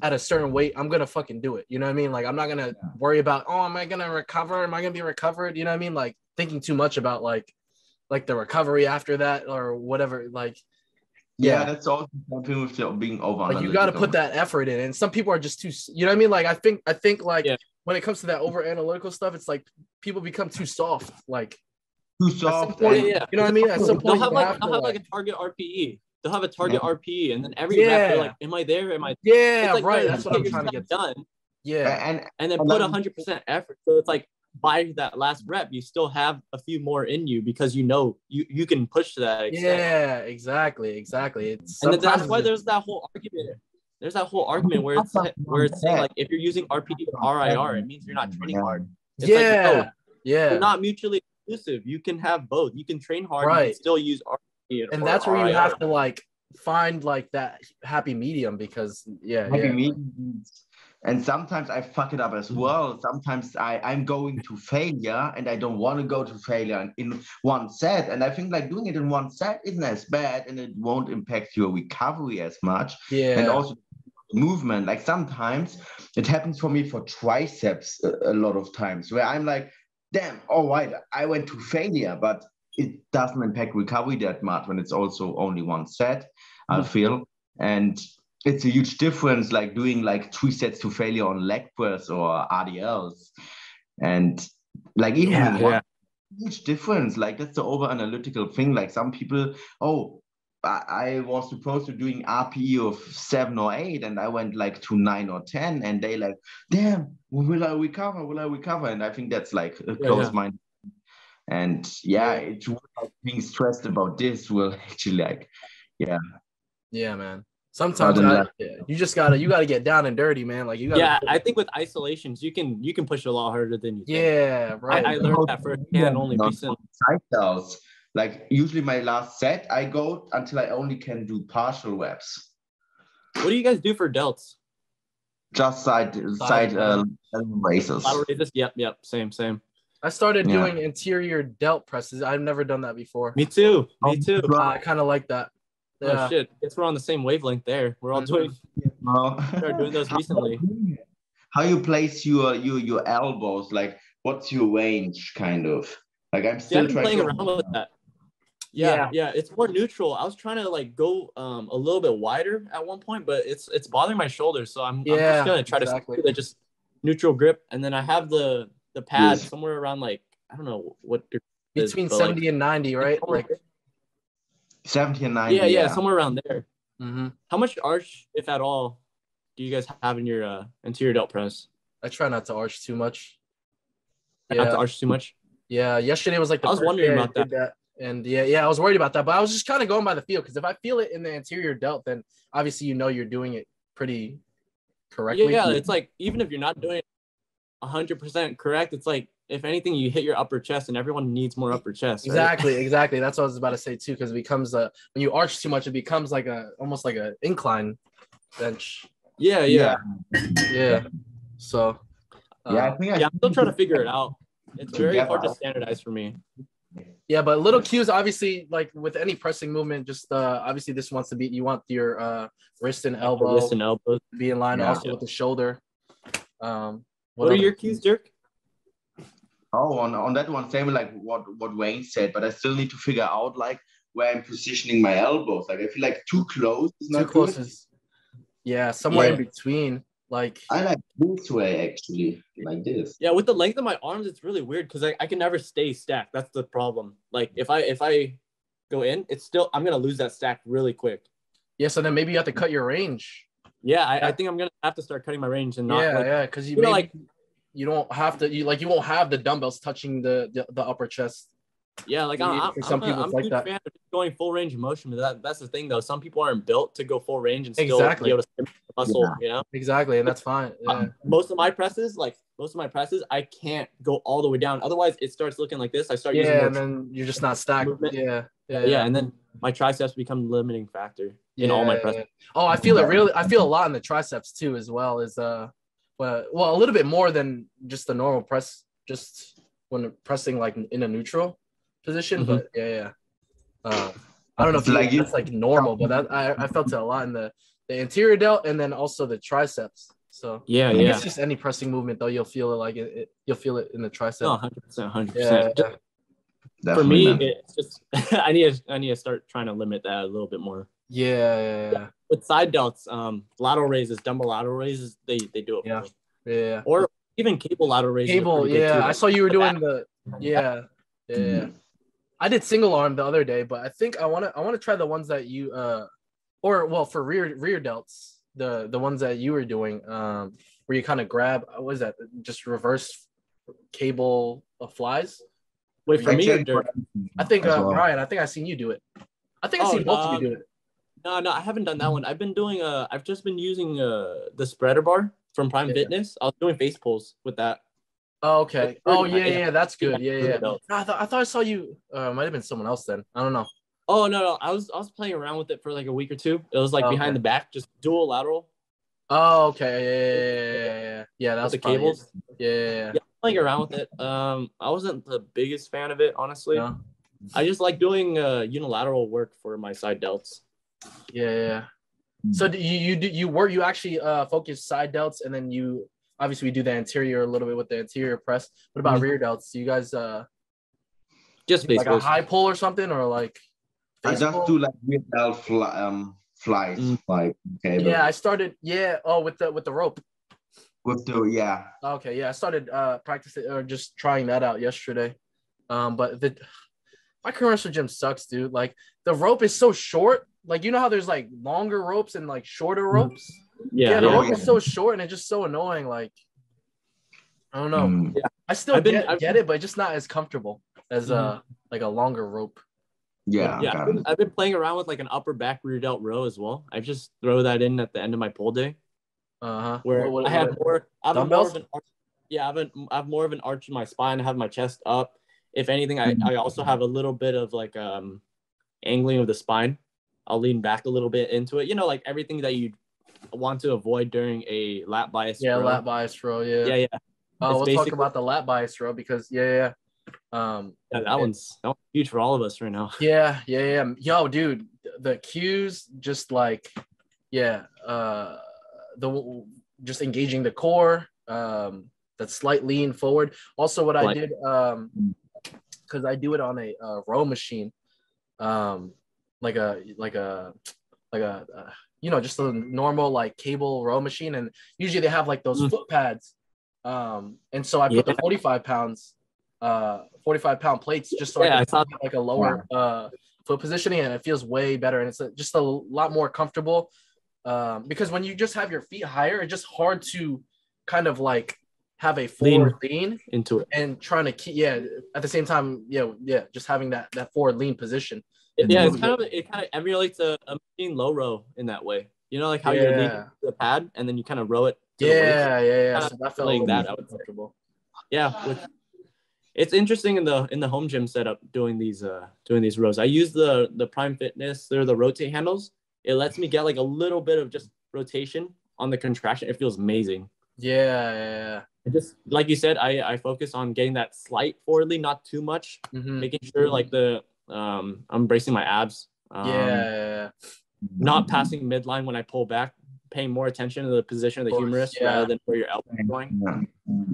at a certain weight i'm gonna fucking do it. You know what i mean? Like i'm not gonna worry about oh am i gonna recover? Am i gonna be recovered? You know what i mean? Like thinking too much about like like the recovery after that or whatever like yeah, Yeah. that's all something with being over like you got to put that effort in and some people are just too you know what i mean? Like i think i think like Yeah. when it comes to that over analytical stuff it's like people become too soft like too soft point, and- yeah. you know what i mean? At some They'll have like have they'll have like like, a target RPE. They'll have a target Yeah. RPE, and then every rep they're like, "Am I there? Am I?" yeah like, right that's what i'm trying to get stuff to. done, yeah and and then And put hundred percent effort. So it's like by that last rep, you still have a few more in you because you know you you can push to that extent. yeah exactly exactly it's and then that's why there's that whole argument. There's that whole argument where it's where it's saying like if you're using RPE or RIR, it means you're not training hard. It's like, yeah yeah not mutually exclusive. You can have both. You can train hard, you Right. can still use RP and that's where you RIR. have to like find like that happy medium because yeah, happy yeah. mediums. And sometimes I fuck it up as well. Sometimes I, I'm going to failure and I don't want to go to failure in one set. And I think like doing it in one set isn't as bad and it won't impact your recovery as much. yeah. And also movement. Like sometimes it happens for me for triceps a, a lot of times where I'm like, damn, oh, all right, I went to failure, but it doesn't impact recovery that much when it's also only one set, I Mhm. feel. And it's a huge difference, like doing like three sets to failure on leg press or RDLs. And like even Yeah, yeah. huge difference. Like that's the over analytical thing. Like some people, oh, I, I was supposed to doing RPE of seven or eight, and I went like to nine or ten, and they like, damn, will I recover? Will I recover? And I think that's like a Yeah, close yeah. Mind. And yeah, it's being stressed about this will actually like, yeah, yeah, man. Sometimes I- yeah, you just gotta you gotta get down and dirty, man. Like you gotta Yeah, I think with isolations, you can you can push it a lot harder than you think. yeah, I, right. I learned that firsthand only Not recently. side delts. Like usually my last set, I go until I only can do partial reps, What do you guys do for delts? just side side uh, raises. Lateral raises? Yep, yep, same, same. I started Yeah. doing anterior delt presses. I've never done that before. Me too. Me Oh, too. bro. I kind of like that. Oh Yeah. shit! Guess we're on the same wavelength there. We're all Mhm. doing No. started doing those How- recently. How you place your your your elbows? Like, what's your range, kind of? Like, I'm See, still I've trying playing to. around with that. Yeah, Yeah. yeah, it's more neutral. I was trying to like go um a little bit wider at one point, but it's it's bothering my shoulders. So I'm, I'm Yeah, just gonna try exactly. to stick with it, just neutral grip, and then I have the the pad Yes. somewhere around like I don't know what. your- is, Between but, like, 70 and 90, right? Like, 70 and 90. yeah, yeah, somewhere around there. mhm. How much arch, if at all, do you guys have in your uh, anterior delt press? I try not to arch too much. Not Yeah. to arch too much. Yeah, yesterday was like the I was first wondering day about did that. And yeah, yeah, I was worried about that, but I was just kind of going by the feel because if I feel it in the anterior delt, then obviously you know you're doing it pretty correctly. Yeah, yeah, it's like even if you're not doing it 100% correct, it's like if anything, you hit your upper chest, and everyone needs more upper chest. right? exactly, exactly. That's what I was about to say too, because it becomes a when you arch too much, it becomes like a almost like a incline bench. Yeah, yeah, Yeah. So Yeah, I uh, think I yeah. I'm still trying to figure it out. It's very Yeah. hard to standardize for me. yeah, but little cues, obviously, like with any pressing movement, just uh obviously this wants to be you want your uh wrist and elbow Wrist and elbows. to be in line Yeah. also with the shoulder. Um What are your cues, Dirk? Oh, on, on that one, same like what what Wayne said, but I still need to figure out like where I'm positioning my elbows. Like I feel like too close is too close good. is yeah, somewhere in between. Like I like this way actually, like this. Yeah, with the length of my arms, it's really weird because I, I can never stay stacked. That's the problem. Like if I if I go in, it's still I'm gonna lose that stack really quick. yeah, so then maybe you have to cut your range. Yeah, I, I think I'm gonna have to start cutting my range and not yeah, like yeah, because you, you know, like you don't have to you like you won't have the dumbbells touching the the, the upper chest. Yeah, like I'm, I'm, for some I'm, a, people I'm like huge that. fan of going full range of motion, but that, that's the thing though. Some people aren't built to go full range and still Exactly. be able to stimulate the muscle. You know, Exactly, and that's fine. Uh, yeah. most of my presses, like most of my presses, I can't go all the way down. Otherwise, it starts looking like this. I start using Yeah, more and then you're just not stacked. movement. Yeah. Yeah. yeah, and then my triceps become the limiting factor in all my press. yeah. Oh, I feel it really. I feel a lot in the triceps too, as well as uh, well, well, a little bit more than just the normal press, just when pressing like in a neutral position. Mhm. But yeah, yeah. Uh, I don't know if It's you, like you- that's like normal, but that, I I felt it a lot in the the anterior delt and then also the triceps. So Yeah, I yeah. guess just any pressing movement though, you'll feel it like it, it you'll feel it in the tricep. No, hundred percent, hundred yeah, percent. For me, man. it's just I need to I need to start trying to limit that a little bit more. yeah, yeah, yeah, With side delts, um, lateral raises, dumbbell lateral raises, they they do it. Yeah. yeah. Or even cable lateral raises. Cable, yeah. too. I saw you were doing the yeah, yeah. Mhm. I did single arm the other day, but I think I want to I want to try the ones that you uh or well for rear rear delts the the ones that you were doing um where you kind of grab what was that just reverse cable of flies. Wait for me or Actually, Dirk? I think uh, well. Ryan, I think I seen you do it. I think I Oh, seen both of um, you do it. No, no, I haven't done that one. I've been doing uh I've just been using uh the spreader bar from Prime Yeah. Fitness. I was doing face pulls with that. Oh, okay. Oh yeah, yeah, that's good. Yeah, yeah. No, I thought I thought I saw you. Uh, it might have been someone else then. I don't know. Oh no, no, I was I was playing around with it for like a week or two. It was like Oh, behind okay. the back, just dual lateral Oh, okay. Yeah, yeah, yeah, yeah, yeah. Yeah, that was the cables. Yeah, yeah, yeah. Yeah, playing around with it. Um, I wasn't the biggest fan of it, honestly. No? I just like doing uh, unilateral work for my side delts. Yeah, yeah, yeah. So do you you do you work you actually uh focus side delts and then you obviously we do the anterior a little bit with the anterior press. What about Mhm. rear delts? Do you guys uh Just like a high pull or something or like I just pull? do like without fly, um flies Mm. like cable Yeah, I started yeah, oh with the with the rope. With the yeah Okay, yeah, I started uh practicing or just trying that out yesterday. Um, but the my commercial gym sucks, dude. Like the rope is so short. Like you know how there's like longer ropes and like shorter ropes. yeah, Yeah, the yeah. rope yeah. is so short and it's just so annoying. Like I don't know. Mm. I still I've been- get, I've get it, but just not as comfortable as uh like a longer rope. yeah, yeah. I've been. I've been playing around with like an upper back rear delt row as well. I just throw that in at the end of my pull day, Uh huh. where I have more. I have more of an arch, yeah, I have, an, I have more of an arch in my spine. I have my chest up. If anything, I, I also have a little bit of like um angling of the spine. I'll lean back a little bit into it. You know, like everything that you want to avoid during a lat bias. yeah, row. lat bias row. Yeah. Yeah, yeah, Oh, It's we'll talk about the lat bias row because yeah, yeah. yeah. Um, yeah. That one's that one's huge for all of us right now. Yeah, yeah, yeah. Yo, dude, the cues just like, yeah, uh, the just engaging the core, um, that slight lean forward. Also, what I did, um, because I do it on a, uh row machine, um, like a like a like a uh, you know just a normal like cable row machine, and usually they have like those Mm. foot pads, um, and so I put the forty five pounds, uh, forty five pound plates just so Yeah, I can like a lower uh foot positioning, and it feels way better, and it's just a lot more comfortable. Um, because when you just have your feet higher, it's just hard to kind of like have a forward lean Into it. and trying to keep yeah at the same time yeah yeah just having that that forward lean position yeah, it's really kind of it kind of emulates a, a machine low row in that way. You know, like how you're leaning the pad and then you kind of row it. to the waist. yeah yeah yeah Kinda so that felt like that, more I would comfortable Yeah, with, it's interesting in the in the home gym setup doing these uh doing these rows. I use the the Prime Fitness. They're the rotate handles. It lets me get like a little bit of just rotation on the contraction. It feels amazing. yeah yeah, It just like you said, I I focus on getting that slight forward lean, not too much, yeah. Mhm. making sure like the um I'm bracing my abs. Um, yeah, yeah, yeah. not passing midline when I pull back, paying more attention to the position of the course, humerus yeah. rather than where your elbow is going. Yeah.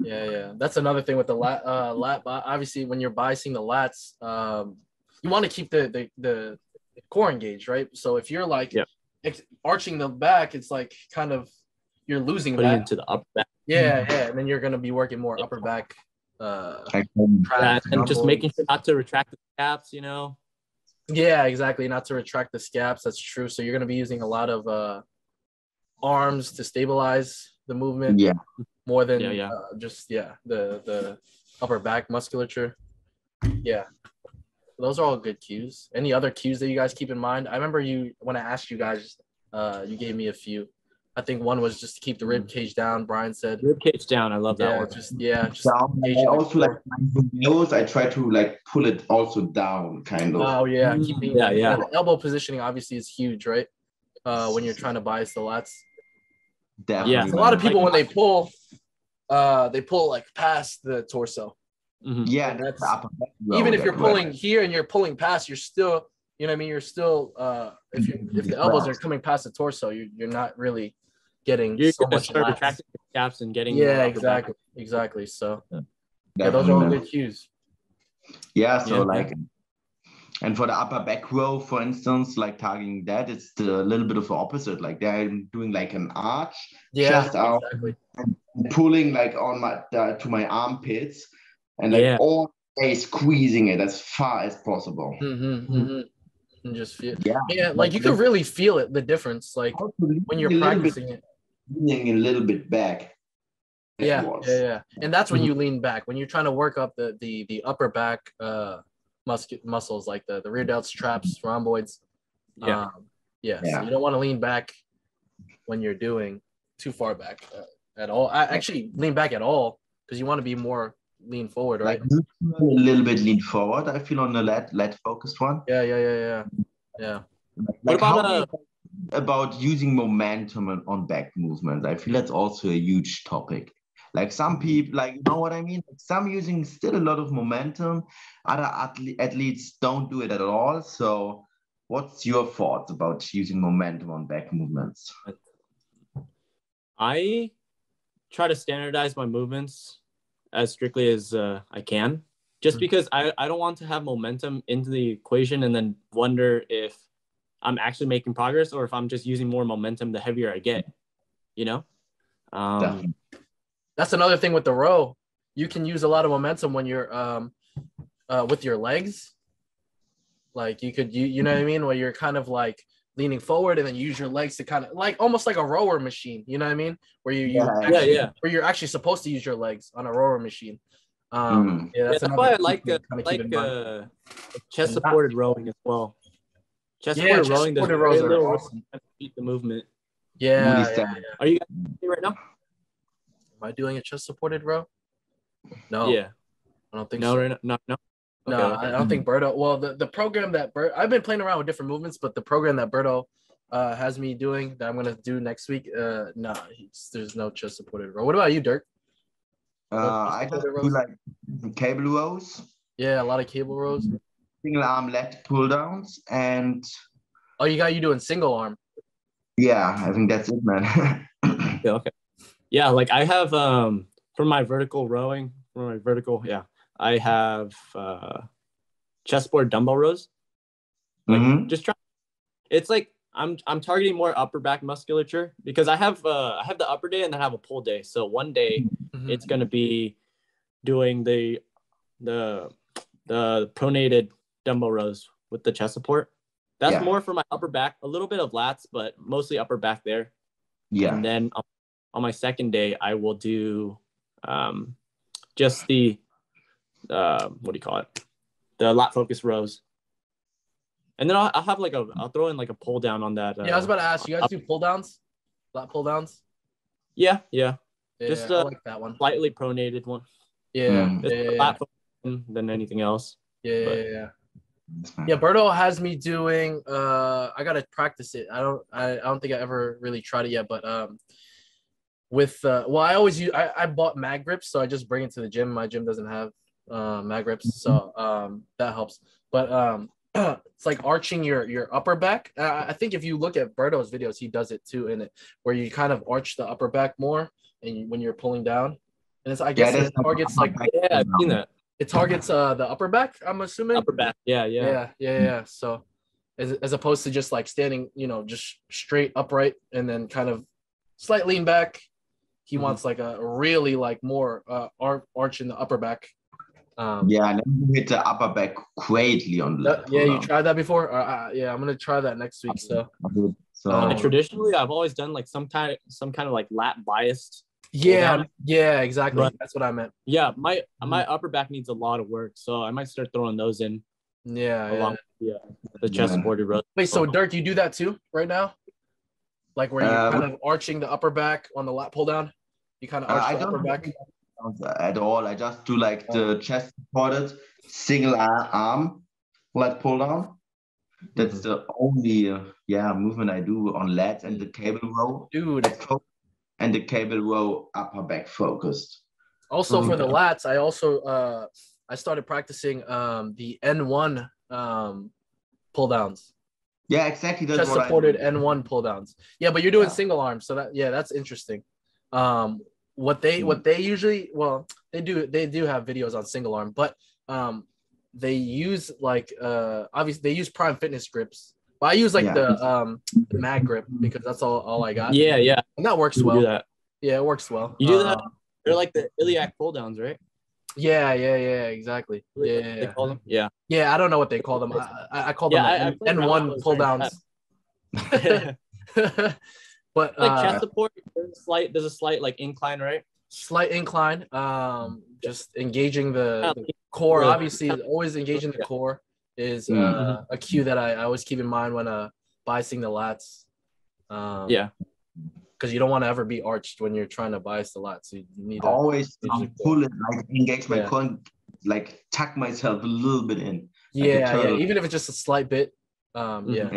Yeah, yeah. That's another thing with the lat. Uh, lat. Obviously, when you're biasing the lats, um, you want to keep the, the the core engaged, right? So if you're like Yeah. ex- arching the back, it's like kind of you're losing Putting that. it to the upper back. Yeah, yeah. And then you're gonna be working more upper back. Uh, Like, um, and just making sure not to retract the scaps, you know. Yeah, exactly. Not to retract the scaps. That's true. So you're gonna be using a lot of uh, arms to stabilize the movement. yeah more than Yeah, yeah. Uh, just yeah the the upper back musculature yeah those are all good cues any other cues that you guys keep in mind i remember you when i asked you guys uh you gave me a few i think one was just to keep the rib cage down brian said Rib cage down. I love that yeah one. just yeah just down. I also like nose. I try to like pull it also down, kind of. oh yeah Mm, keeping yeah, yeah. the elbow positioning obviously is huge right uh when you're trying to bias the lats Definitely. Yeah. a lot of people when they pull uh they pull like past the torso Mhm. Yeah, And that's that's- the upper even if you're way. pulling here and you're pulling past, you're still, you know, what I mean, you're still, uh, if you if the elbows are coming past the torso, you're you're not really getting You're so gonna much. start lats. retracting scaps and getting Yeah, upper back. exactly, exactly. So yeah, those Definitely, are all good cues. Yeah, so Yeah. like, and for the upper back row, for instance, like targeting that, it's the little bit of the opposite. Like they're doing like an arch, Yeah, Chest out. exactly. pulling like on my uh, to my armpits, and like Yeah. all day squeezing it as far as possible. Mm-hmm, mm-hmm. And just feel, Yeah, yeah, like you can really feel it, the difference, like when you're leaning a little bit- practicing it. leaning a little bit back. Yeah, yeah, yeah. And that's when Mhm. you lean back when you're trying to work up the the the upper back uh muscu- muscles like the the rear delts, traps, rhomboids. Yeah. Um, yeah. Yeah. So you don't want to lean back when you're doing too far back uh, at all. I actually lean back at all because you want to be more lean forward, right? Like a little bit lean forward. I feel on the lat lat focused one. Yeah, yeah, yeah, yeah, yeah. Like about, how uh, do you think about using momentum on- on back movement? I feel that's also a huge topic. Like some people, like you know what I mean. Like some using still a lot of momentum. Other athletes don't do it at all. So, what's your thoughts about using momentum on back movements? I try to standardize my movements as strictly as uh, I can, just Mhm. because I, I don't want to have momentum into the equation and then wonder if I'm actually making progress or if I'm just using more momentum the heavier I get, you know? Um, That's another thing with the row. You can use a lot of momentum when you're um uh with your legs. Like you could you you know what I mean? Where you're kind of like leaning forward and then use your legs to kind of like almost like a rower machine, you know what I mean? Where you, you Yeah. yeah, actually, yeah. where you're actually supposed to use your legs on a rower machine. Um Mhm. yeah, Yeah, that's, that's why I like thing kinda like in uh, chest supported rowing as well. Chest Yeah, supported chest rowing does supported very rows are little awesome. to beat the movement. yeah, Moody yeah, yeah. Are you guys right now? Am I doing a chest supported row? No, Yeah. I don't think No, so. right now, no, no. No, Okay, I okay. I don't think Berto. Well, the, the program that Bert, I've been playing around with different movements, but the program that Berto uh, has me doing that I'm gonna do next week, uh, no, he's, there's no chest supported row. What about you, Dirk? Uh, I just Shoulder do like cable rows, Yeah, a lot of cable rows. single arm lat pull downs, and Oh, you got you doing single arm. yeah, I think that's it, man. Yeah, okay. Yeah, like I have um for my vertical rowing, for my vertical, yeah, I have uh chest supported dumbbell rows. Like Mhm. just try it's like I'm I'm targeting more upper back musculature because I have uh I have the upper day and then I have a pull day. So one day Mhm. it's gonna be doing the the the pronated dumbbell rows with the chest support. That's Yeah. more for my upper back, a little bit of lats, but mostly upper back there. Yeah. And then on, on my second day, I will do um, just the uh, what do you call it? The lat focus rows. And then I'll, I'll have like a I'll throw in like a pull down on that. Uh, yeah, I was about to ask you guys do pull downs, lat pull downs. yeah, yeah, Yeah, Just, I uh, like that one. slightly pronated one. Yeah, Mm. Yeah, yeah, lat focus than anything else. yeah, yeah, but- yeah, yeah. Yeah, Berto has me doing. Uh, I gotta practice it. I don't. I, I don't think I ever really tried it yet. But um, with uh, well, I always use. I, I bought mag grips, so I just bring it to the gym. My gym doesn't have uh, mag grips, so um, that helps. But um, it's like arching your your upper back. Uh, I think if you look at Berto's videos, he does it too in it, where you kind of arch the upper back more, and you, when you're pulling down, and it's I guess Yeah, it that's targets like Yeah, I've seen that. it targets uh the upper back. I'm assuming Upper back. Yeah, yeah. yeah yeah yeah, so as, as opposed to just like standing you know just straight upright and then kind of slight lean back he Mhm. wants like a really like more uh ar- arch in the upper back um Yeah, and then hit the upper back greatly on the that- yeah you down. tried that before uh, uh, yeah i'm gonna try that next week so So Um, traditionally, I've always done like some kind of some kind of like lat biased. yeah down. yeah exactly But- that's what i meant Yeah, my my Mm-hmm. upper back needs a lot of work, so I might start throwing those in yeah, along yeah. with the, the chest Yeah. supported row. wait so dirk you do that too right now like where you're Uh, kind of arching the upper back on the lat pull down you kind of Uh, arch I the upper back at all. I just do like the chest supported single arm lat pull down. That's the only uh, yeah movement I do on lat and the cable row dude and the cable row upper back focused. Also for the lats, I also uh I started practicing um the N1 um pull downs. Yeah, exactly. That's Chest what supported N1 pull downs. Yeah, but you're doing Yeah. single arms, so that yeah, that's interesting. Um what they Hmm. what they usually well, they do they do have videos on single arm, but um they use like uh obviously they use prime fitness grips. But I use like Yeah. the um the mag grip because that's all, all I got. Yeah, yeah. And that works You well. do that. Yeah, it works well. You do that. Um, They're like the iliac pull downs, right? yeah, yeah, yeah, exactly. Yeah, yeah, They yeah. call them. Yeah. Yeah, I don't know what they call them. I, I, I call them I- I like played N around one pull downs. But like uh, chest support, there's a slight there's a slight like incline, right? slight incline. Um, just engaging the, the core. Obviously, always engaging the core is uh, a cue that I, I always keep in mind when uh biasing the lats. Um, Yeah. because you don't want to ever be arched when you're trying to bias the lats. So you need to Always um, pull it, like engage my Yeah. core, and, like tuck myself a little bit in. like yeah, yeah, even if it's just a slight bit. Um, yeah.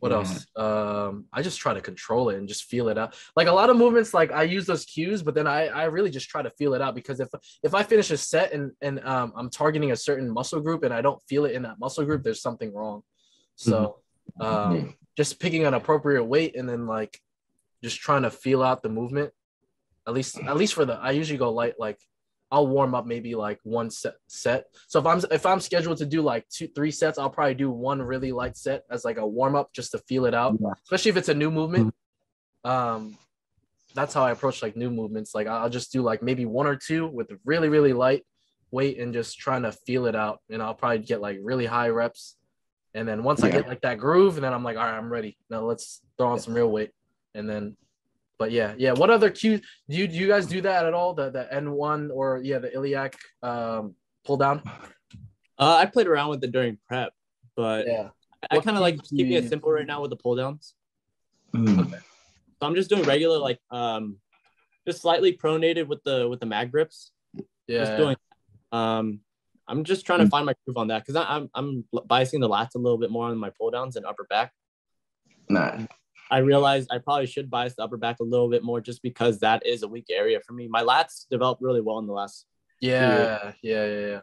What Yeah. else? Um, I just try to control it and just feel it out. Like a lot of movements, like I use those cues, but then I I really just try to feel it out because if if I finish a set and and um I'm targeting a certain muscle group and I don't feel it in that muscle group, there's something wrong. So um, Yeah. just picking an appropriate weight and then like just trying to feel out the movement. At least at least for the I usually go light like I'll warm up maybe like one set set. So if I'm if I'm scheduled to do like two three sets, I'll probably do one really light set as like a warm up just to feel it out. Yeah. Especially if it's a new movement. Um that's how I approach like new movements. Like I'll just do like maybe one or two with really really light weight and just trying to feel it out. And I'll probably get like really high reps. And then once I get like that groove, and then I'm like, all right, I'm ready. Now let's throw on some real weight. And then, but yeah, yeah. What other cues do you do you guys do that at all? The the N1 or yeah, the iliac um pull down? Uh, I played around with it during prep, but Yeah. I What kind of like cues do you keeping it simple right now with the pull downs. Mhm. So I'm just doing regular like um just slightly pronated with the with the mag grips. Yeah. Just doing um I'm just trying to find my groove on that because I'm I'm biasing the lats a little bit more on my pull downs and upper back. Nah. I realized I probably should bias the upper back a little bit more just because that is a weak area for me. My lats developed really well in the last. yeah, yeah, yeah, yeah.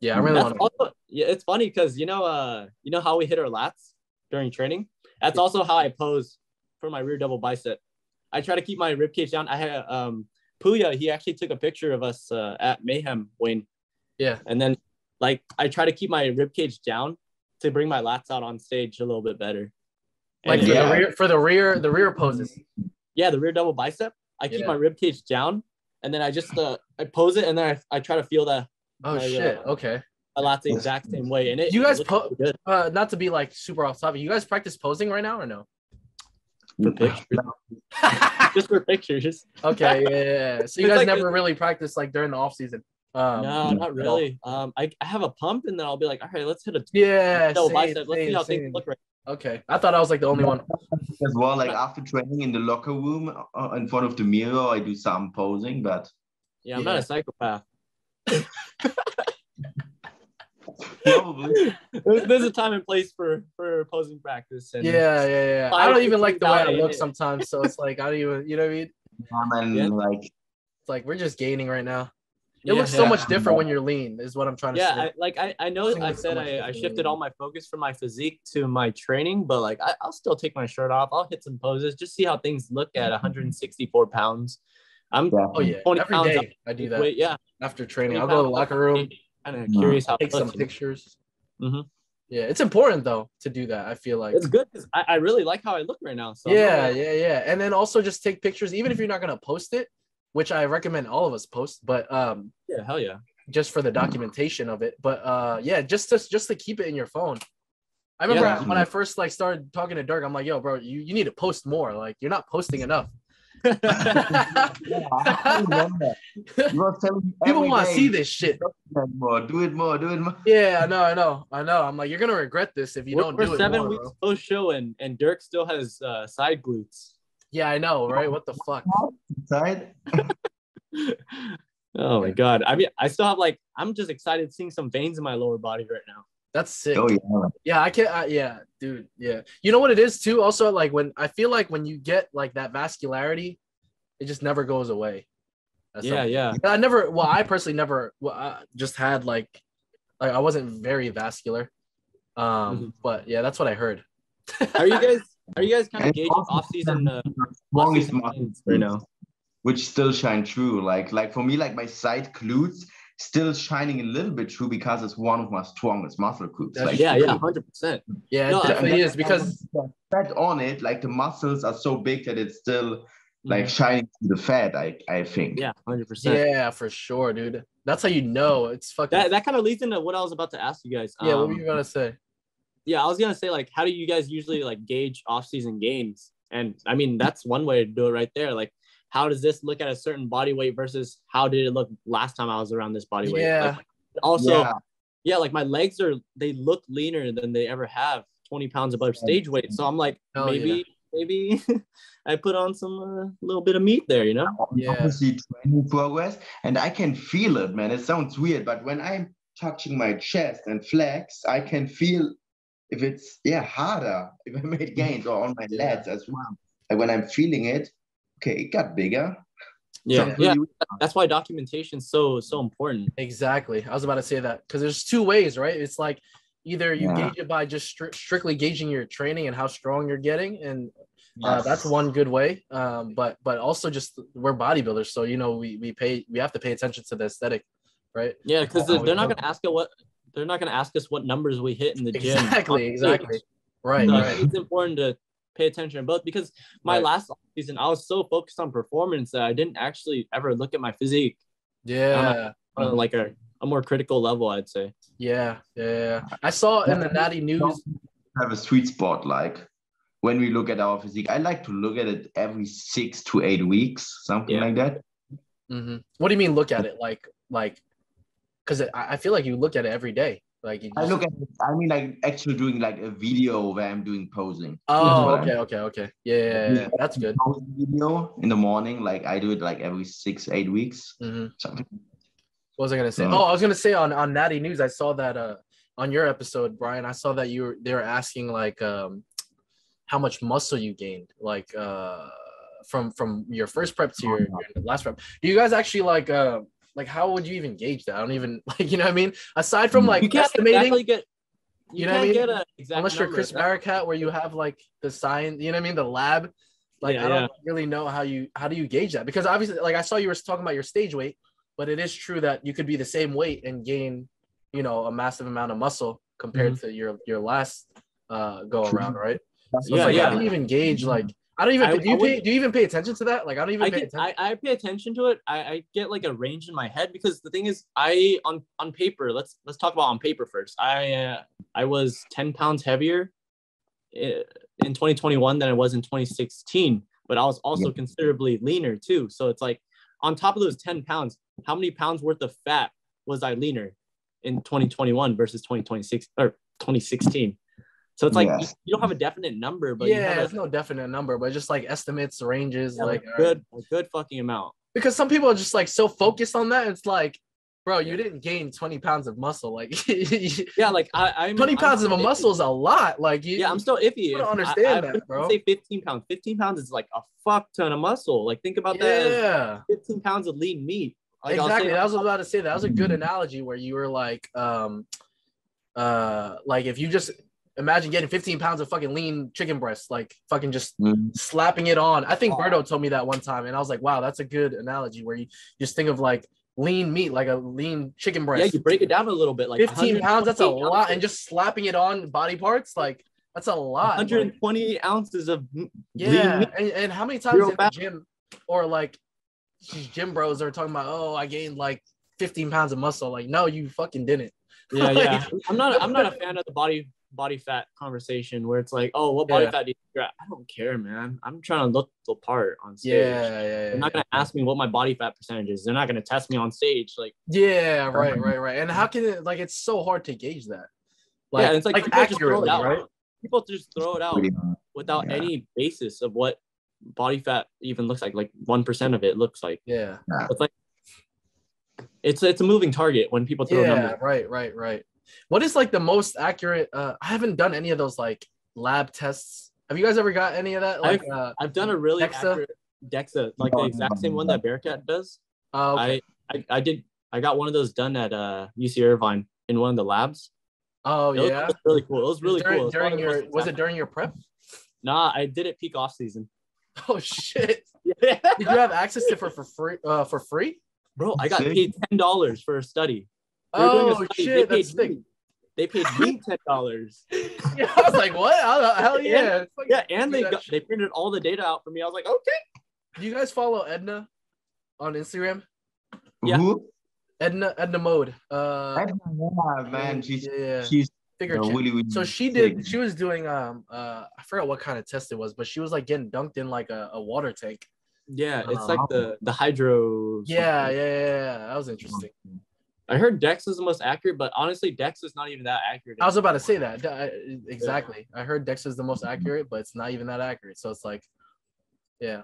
Yeah, I really That's want to. also, yeah, it's funny because you know, uh, you know how we hit our lats during training. That's also how I pose for my rear double bicep. I try to keep my rib cage down. I had um Puya. He actually took a picture of us uh, at Mayhem Wayne, Yeah, and then like I try to keep my rib cage down to bring my lats out on stage a little bit better. Like And, for Yeah. the rear for the rear the rear poses. yeah, the rear double bicep. I keep Yeah. my rib cage down, and then I just uh, I pose it, and then I, I try to feel that Oh My, shit. uh, Okay. a lot the exact same way. And it You guys it po- really Uh, not to be like super off topic. You guys practice posing right now or no? for pictures, just for pictures. okay. Yeah, yeah, yeah. So you guys like never a- really practice like during the off season. Um, no, not really. Um, I, I have a pump, and then I'll be like, all right, let's hit a Yeah. double same, bicep. Let's see how same. things look right. Okay. I thought I was like the only one. As well, like after training in the locker room uh, in front of the mirror, I do some posing, but Yeah, I'm Yeah. not a psychopath. probably. There's, there's a time and place for for posing practice. And Yeah, yeah, yeah. I don't even like the way I thousand. look sometimes. So it's like I don't even, you know what I mean? Um, and Yeah. like It's like we're just gaining right now. It Yeah, looks so yeah. much different when you're lean, is what I'm trying to Yeah, say. I, like I, I know Posing I looks so said I, I shifted all my focus from my physique to my training, but like I, I'll still take my shirt off. I'll hit some poses, just see how things look at 164 pounds. I'm yeah. oh yeah, 20 every pounds day up I do that Wait, yeah. after training. I'll go to the locker room, Kind of curious how take some looks. pictures. Mhm. Yeah, it's important though to do that. I feel like It's good because I, I really like how I look right now. So yeah, yeah, yeah. And then also just take pictures, even if you're not gonna post it, which I recommend all of us post, but um yeah, hell yeah. just for the documentation of it. But uh yeah, just to just to keep it in your phone. I remember Yeah. when I first like started talking to Dirk, I'm like, yo, bro, you, you need to post more. Like you're not posting enough. Yeah, I remember. You were telling me People want to see this shit. Do it more, do it more, do it more. Yeah, I know, I know, I know. I'm like, you're gonna regret this if you We're, don't we're do it seven more, weeks bro. post show and and Dirk still has uh, side glutes. Yeah, I know, right? What the fuck? Side. Oh my god. I mean, I still have like I'm just excited seeing some veins in my lower body right now. That's sick. Oh yeah. Yeah, I can't. I, yeah, dude. Yeah, you know what it is too. Also, like when I feel like when you get like that vascularity, it just never goes away. That's Yeah, something. yeah. I never. Well, I personally never. Well, I just had like, like I wasn't very vascular. Um, Mhm. but yeah, that's what I heard. Are you guys are you guys kind of And gauging off season uh, Strongest off-season muscles right now? which still shine true. Like like for me, like my side glutes still shining a little bit true because it's one of my strongest muscle groups. Like, Yeah, yeah, hundred percent. Yeah, No, definitely is because fat on it, like the muscles are so big that it's still like Mm-hmm. shining through the fat. I I think. Yeah, hundred percent. yeah, for sure, dude. That's how you know it's fucking. That that kind of leads into what I was about to ask you guys. yeah, what Um, were you gonna say? Yeah, I was gonna say like, how do you guys usually like gauge off-season gains? And I mean, that's one way to do it right there. Like, how does this look at a certain body weight versus how did it look last time I was around this body weight? Yeah. Like, also, Yeah. yeah, like my legs are they look leaner than they ever have, 20 pounds above stage weight. So I'm like, Hell maybe maybe I put on some uh, little bit of meat there, you know? Yeah. Obviously, training progress, and I can feel it, man. It sounds weird, but when I'm touching my chest and flex, I can feel if it's yeah harder if I made gains or on my Yeah. lats as well. Like when I'm feeling it, okay, it got bigger. Yeah, Sounds yeah. really- That's why documentation is so so important. Exactly. I was about to say that because there's two ways, right? It's like either you Yeah. gauge it by just stri- strictly gauging your training and how strong you're getting, and uh, Yes. that's one good way. Um, but but also just we're bodybuilders, so you know we we pay we have to pay attention to the aesthetic, right? Yeah, because they're, they're not gonna ask us what they're not gonna ask us what numbers we hit in the gym. Exactly, exactly. Right, So right. it's important to pay attention to both because my Right. last season I was so focused on performance that I didn't actually ever look at my physique Yeah. on like a, a more critical level, I'd say. Yeah, yeah. I saw in the Natty News. have a sweet spot like when we look at our physique. I like to look at it every six to eight weeks, something Yeah. like that. hmm What do you mean? Look at it like like, because I, I feel like you look at it every day. Like you I look at it, I mean like actually doing like a video where I'm doing posing. Oh, okay, okay, okay. Yeah, yeah, yeah, that's good. Video in the morning, like I do it like every six, eight weeks. hmm Something. What was I gonna say? Oh, I was gonna say on on Natty News, I saw that uh on your episode, Brian. I saw that you were they were asking like um how much muscle you gained, like uh from from your first prep to your, your last prep. Do you guys actually like uh like how would you even gauge that? I don't even like you know what I mean. Aside from like you can't estimating, exactly get you, You know what I can't mean? get a exact unless you're. Chris Barakat, where you have like the science, you know what I mean, the lab. Like Yeah, I don't yeah. really know how you how do you gauge that because obviously, like I saw you were talking about your stage weight, but it is true that you could be the same weight and gain, you know, a massive amount of muscle compared Mm-hmm. to your your last uh go around, right? So it's Yeah, like yeah. how do you even gauge like I don't even I- do you I pay do you even pay attention to that? Like I don't even I pay get attention. I, I pay attention to it. I, I get like a range in my head because the thing is I on on paper let's let's talk about on paper first. I uh, I was 10 pounds heavier in 2021 than I was in 2016, but I was also considerably leaner too. So it's like on top of those 10 pounds, how many pounds worth of fat was I leaner in 2021 versus 2026 or 2016? So it's like you, Yes. you don't have a definite number, but yeah, have there's no definite number, but just like estimates, ranges, yeah, like like good a good fucking amount. because some people are just like so focused on that. It's like, bro, you didn't gain 20 pounds of muscle. Like Yeah, like I, I'm pounds I'm of a muscle is a lot. Like you, Yeah, I'm still iffy. You don't understand I, I that, wouldn't bro. Say 15 pounds. 15 pounds is like a fuck ton of muscle. Like think about that. yeah, 15 pounds of lean meat. Like exactly. say- That was I was about to say. That was a good analogy where you were like, um, uh, like if you just imagine getting 15 pounds of fucking lean chicken breast, like fucking just Mm. slapping it on. I think Berto told me that one time, and I was like, wow, that's a good analogy where you just think of like lean meat, like a lean chicken breast. yeah, you break it down a little bit. Like 15 pounds, that's a 128 lot. And just slapping it on body parts, like that's a lot. Like, ounces of m- lean yeah. meat. And, and how many times Real in the gym or like these gym bros are talking about, oh, I gained like 15 pounds of muscle. Like, no, you fucking didn't. Yeah, yeah. I'm not. I'm not a fan of the body body fat conversation where it's like, oh, what body Yeah. fat do you? got? I don't care, man. I'm trying to look the part on stage. Yeah, yeah, yeah. They're not gonna ask me what my body fat percentage is. They're not gonna test me on stage. Like, Yeah, right, right, right. And how can it like it's so hard to gauge that? Like, yeah, it's like, like people just throw accurately, it out. right? People just throw it out without Yeah. any basis of what body fat even looks like. Like one percent of it looks like. Yeah. It's like it's it's a moving target when people throw Yeah, numbers. right, right, right. What is like the most accurate? Uh, I haven't done any of those like lab tests. Have you guys ever got any of that? Like, uh, I've done a really DEXA? accurate DEXA, like the exact same one no. that Barakat does. oh, okay. I, I I did I got one of those done at uh UC Irvine in one of the labs. oh It yeah. it was really cool. It was really during, cool. Was during your was it during your prep? Nah, I did it peak off season. Oh shit! Yeah. Did you have access to it for for free? Uh, for free? Bro, I got paid ten dollars for a study. They were doing Oh shit! They That's paid sick. me. They paid me ten dollars. Yeah, I was like, what? The- Hell yeah! It's like- Yeah, and they got, they printed all the data out for me. I was like, okay. Do you guys follow Edna on Instagram? Yeah. Who? Edna Edna Mode. Uh, Yeah, man, she's yeah, yeah. she's figure chick. really, really So she sick. did. She was doing. Um. Uh. I forgot what kind of test it was, but she was like getting dunked in like a, a water tank. Yeah, it's Uh, like the the hydro. Yeah, yeah, yeah, yeah. That was interesting. I heard Dex is the most accurate, but honestly, Dex is not even that accurate. I was about to say that. I- Exactly. I heard Dex is the most accurate, but it's not even that accurate. So it's like, yeah.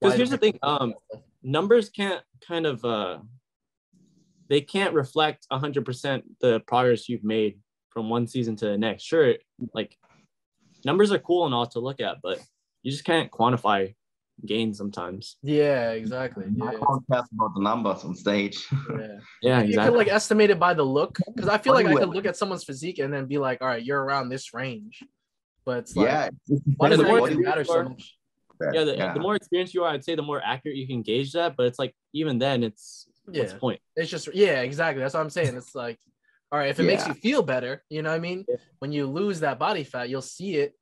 Because here's the thing, um, numbers can't kind of uh they can't reflect 100% the progress you've made from one season to the next sure like numbers are cool and all to look at but you just can't quantify gains sometimes Yeah, exactly. I Yeah, can't care about the numbers on stage. yeah. yeah You can like estimate it by the look, because I feel like I Anyway. could look at someone's physique and then be like, all right, you're around this range. But it's like, yeah. why does the it more matter so much? yeah the, the more experienced you are i'd say the more accurate you can gauge that but it's like even then it's what's Yeah. the point It's just yeah, exactly. That's what I'm saying. It's like, all right, if it makes you feel better, you know what I mean? Yeah. When you lose that body fat, you'll see it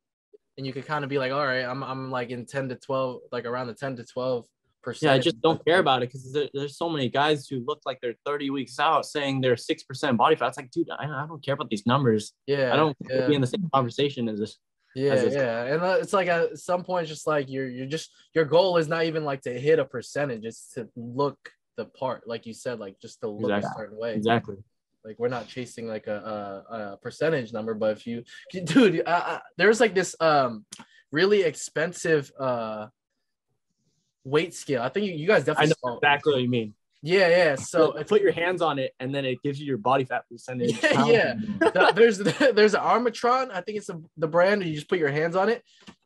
and you can kind of be like, all right, I'm I'm like in 10 to 12, like around the 10 to 12 percent. yeah i just don't care about it because there, there's so many guys who look like they're 30 weeks out saying they're 6% body fat it's like dude i, I don't care about these numbers Yeah. i don't yeah. be in the same conversation as this Yeah, as yeah, and uh, it's like at some point, just like you're, you're just your goal is not even like to hit a percentage; it's to look the part, like you said, like just to look Exactly. a certain way. exactly Like we're not chasing like a, a, a percentage number, but if you, dude, I, I, there's like this um really expensive uh weight scale. I think you, you guys i definitely. know saw it. exactly what you mean Yeah, yeah. So so put your hands on it and then it gives you your body fat percentage Yeah, yeah. there's there's an Armatron. I think it's a, the brand. You just put your hands on it.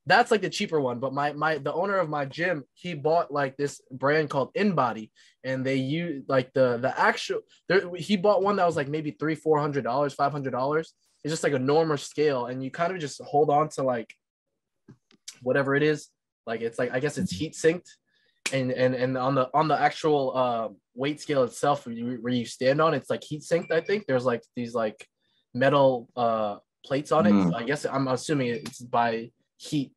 That's like the cheaper one. But my my the owner of my gym, he bought like this brand called InBody, and they use like the the actual. There, he bought one that was like maybe three four hundred dollars, five hundred dollars. It's just like a normal scale, and you kind of just hold on to like whatever it is. Like it's like I guess it's heat synced, and and and on the on the actual uh, weight scale itself, where you, where you stand on, it's like heat synced. I think there's like these like metal uh plates on it. Mm. So I guess I'm assuming it's by heat.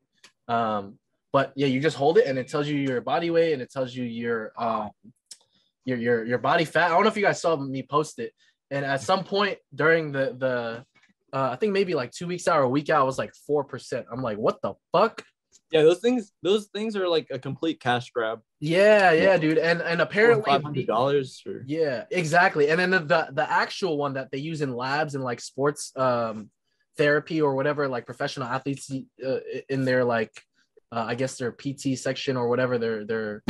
Um, but yeah, you just hold it and it tells you your body weight and it tells you your um your your your body fat. I don't know if you guys saw me post it. And at some point during the the uh, I think maybe like two weeks out or a week out, I was like four percent. I'm like, what the fuck? Yeah, those things those things are like a complete cash grab. Yeah, yeah, dude. And and apparently five hundred dollars or Yeah, exactly. And then the, the the actual one that they use in labs and like sports um therapy or whatever, like professional athletes uh, in their like uh, I guess their PT section or whatever their their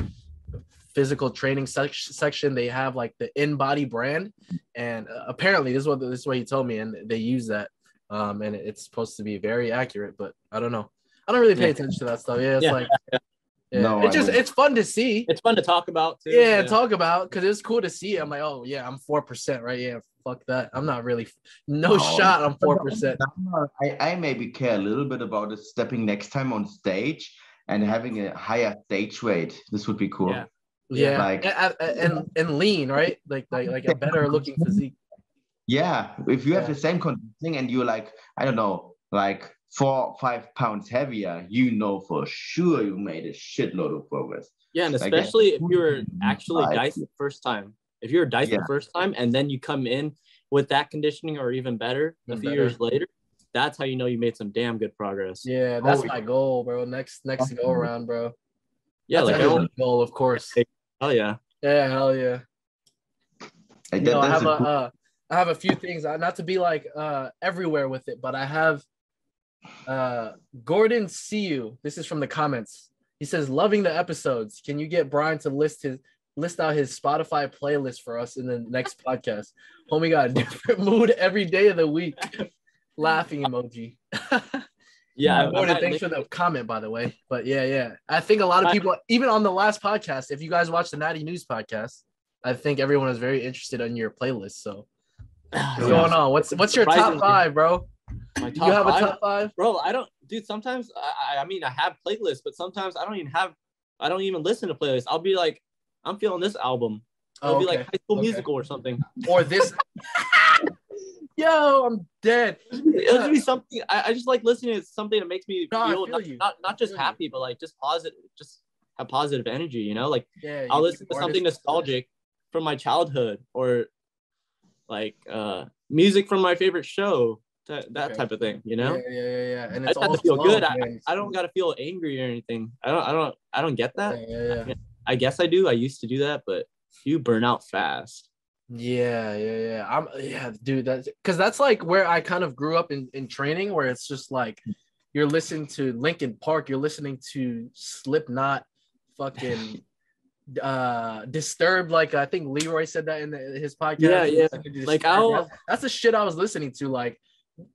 physical training sec- section, they have like the InBody brand, and uh, apparently this is what this is what he told me, and they use that, um, and it's supposed to be very accurate, but I don't know. I don't really pay Yeah. attention to that stuff. Yeah, it's Yeah. like. Yeah. No, it's I just wouldn't. it's fun to see it's fun to talk about too. yeah, talk about because it's cool to see. I'm like, oh yeah, I'm four percent, right? Yeah, fuck that. I'm not really no Oh. shot. I'm four percent. I, I maybe care a little bit about it stepping next time on stage and having a higher stage weight. This would be cool. Yeah. Yeah, Like- and, and and lean, right? Like like like a better looking physique. Yeah, if you have Yeah. the same conditioning and you're like, I don't know, like four, five pounds heavier, you know for sure you made a shitload of progress. Yeah, and Like, especially if you were actually right. diced the first time. If you were diced Yeah. the first time and then you come in with that conditioning or even better a few better. years later, that's how you know you made some damn good progress. Yeah, that's Oh, my goal, bro. Next next go around, bro. Yeah, That's like I don't, goal, of course. Hell yeah. Yeah, hell yeah. Like, You know, I have a a cool- uh, I have a few things, uh, not to be like uh everywhere with it, but I have uh Gordon see you. This is from the comments. He says, loving the episodes. Can you get Brian to list his list out his Spotify playlist for us in the next podcast? Homie got a different mood every day of the week. Laughing emoji. Yeah, Gordon, thanks for the comment, by the way. But yeah, yeah. I think a lot of people, even on the last podcast, if you guys watch the Natty News podcast, I think everyone is very interested in your playlist. So what's going on? What's what's your top five, bro? My Do you have five? a top five? bro i don't dude sometimes I, I- I mean i have playlists but sometimes i don't even have i don't even listen to playlists i'll be like i'm feeling this album it'll Oh, be like high school Okay. musical or something Or this? Yo, I'm dead. it'll just be something I, I just like listening to something that makes me No, feel feel not, not not just feel you. happy but like just positive just have positive energy you know like Yeah, i'll listen to something nostalgic from my childhood or like uh music from my favorite show that, that Okay. type of thing you know Yeah, yeah, yeah, yeah. And I it's just have all to feel slow, good. I. I don't gotta feel angry or anything. I don't I don't I don't get that. Yeah, yeah, yeah. I guess I do. I used to do that, but you burn out fast. Yeah, yeah, yeah. I'm yeah, dude. That's because that's like where I kind of grew up in in training, where it's just like you're listening to Linkin Park, you're listening to Slipknot, fucking uh disturbed like i think leroy said that in the, his podcast Yeah, yeah. Like, that's, that's the shit i was listening to like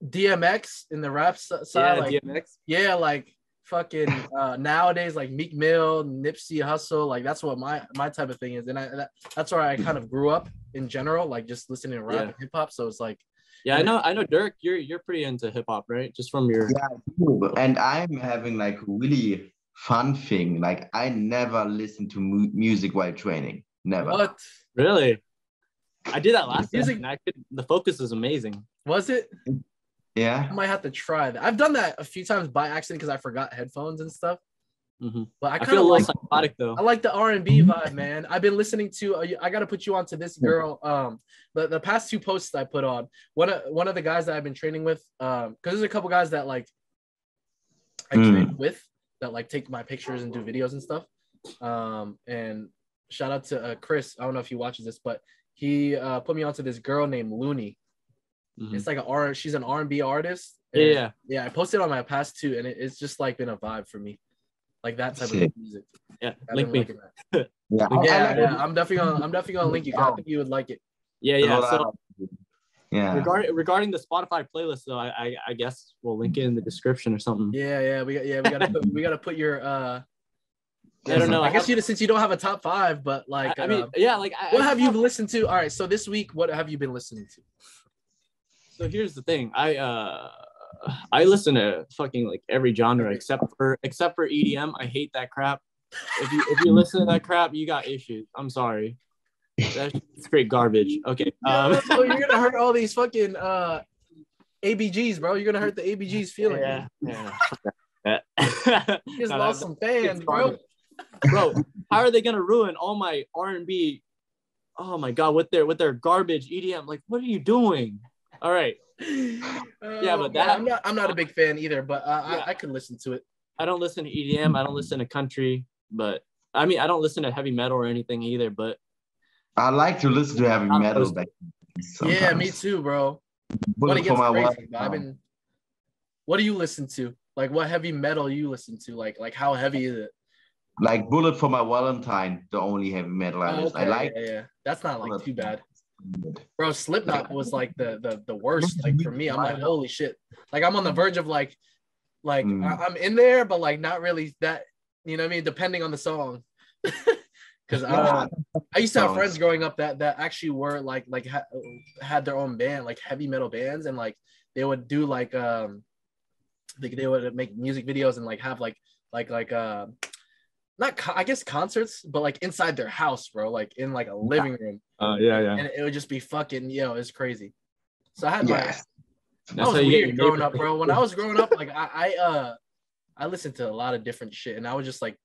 dmx in the rap side Yeah, like DMX. yeah like fucking uh nowadays like meek mill Nipsey Hussle like that's what my my type of thing is and I, that, that's where i kind of grew up in general like just listening to rap Yeah. and hip-hop so it's like Yeah, I know. I know, Dirk. You're you're pretty into hip hop, right? Just from your. Yeah, and I'm having like really fun thing. Like I never listen to mu- music while training. Never. what Really. I did that last Music- season. I could. The focus is amazing. was it Yeah. i might have to try that i've done that a few times by accident because i forgot headphones and stuff Mhm. but i I, kind of little like psychotic though. I like the R and B vibe, man. I've been listening to. Uh, I got to put you on to this girl. Um, the, the past two posts I put on one of one of the guys that I've been training with. Um, because there's a couple guys that like I Mm. train with that like take my pictures and do videos and stuff. Um, and shout out to uh, Chris. I don't know if he watches this, but he uh put me onto this girl named Looney. Mhm. It's like an R. She's an R and B artist. Yeah, And- yeah, yeah. I posted on my past too, and it, it's just like been a vibe for me, like that type of music. yeah. I've Link me. liking that. Yeah. I- I Yeah, yeah. I'm definitely gonna I'm definitely gonna link you. 'cause I think you would like it. Yeah, yeah. So yeah. regarding regarding the Spotify playlist, though, I, I I guess we'll link it in the description or something. Yeah, yeah, we got yeah, we gotta put we gotta put your uh I don't know. I I guess have- you since you don't have a top five, but like I mean, uh, yeah, like I, what I have you listened to? All right, so this week, what have you been listening to? So here's the thing. I uh I listen to fucking like every genre except for except for EDM. I hate that crap. If you if you listen to that crap, you got issues. I'm sorry. That's straight garbage. Okay. Um so you're gonna hurt all these fucking uh ABGs, bro. You're gonna hurt the ABGs feeling. yeah. yeah. You just No, lost some fans, bro. bro how are they gonna ruin all my r&b oh my god with their with their garbage edm like what are you doing all right yeah, but that- I'm not I'm not a big fan either, but uh, Yeah. I, I could listen to it. i don't listen to edm i don't listen to country but i mean i don't listen to heavy metal or anything either but I like to listen to heavy metal. listening. Back Yeah, me too, bro. Bullet when it for gets my crazy, wife. I've been. What do you listen to? Like, what heavy metal you listen to? Like, like how heavy is it? Like Bullet for My Valentine, the only heavy metal I Oh, listen. I like. yeah, yeah. That's not like too bad, Valentine. Bro. Slipknot was like the the the worst. Like for me, I'm like, holy shit. Like I'm on the verge of like, like Mm. I, I'm in there, but like not really that. You know what I mean? Depending on the song. Because Yeah. I used to have friends growing up that that actually were like like ha- had their own band, like heavy metal bands, and like they would do like um, they, they would make music videos and like have like like like uh, not co- I guess concerts, but like inside their house, bro, like in like a living room, uh, yeah yeah and it would just be fucking yo, it's crazy. So I had my Yes. I was how you weird growing up, bro. When I was growing up, like I, I uh I listened to a lot of different shit and I was just like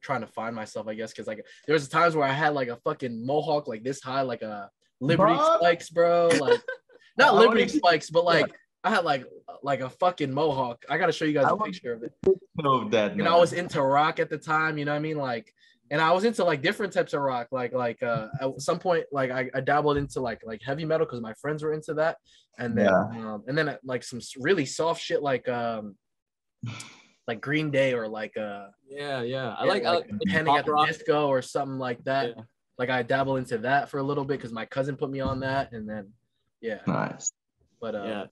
trying to find myself, I guess, because like there was times where I had like a fucking mohawk like this high, like a Liberty What? spikes, bro. Like not Liberty spikes, but like I had like like a fucking mohawk. I gotta show you guys I a want- picture of it. Know that. And I was into rock at the time, you know what I mean? Like and I was into like different types of rock. Like like uh at some point like I, I dabbled into like like heavy metal because my friends were into that. And then Yeah. um and then uh, like some really soft shit like um like Green Day or like uh yeah yeah i yeah, like, I like Panic at the rock. Disco or something like that. Yeah. Like I dabbled into that for a little bit because my cousin put me on that and then yeah. Nice. But uh yeah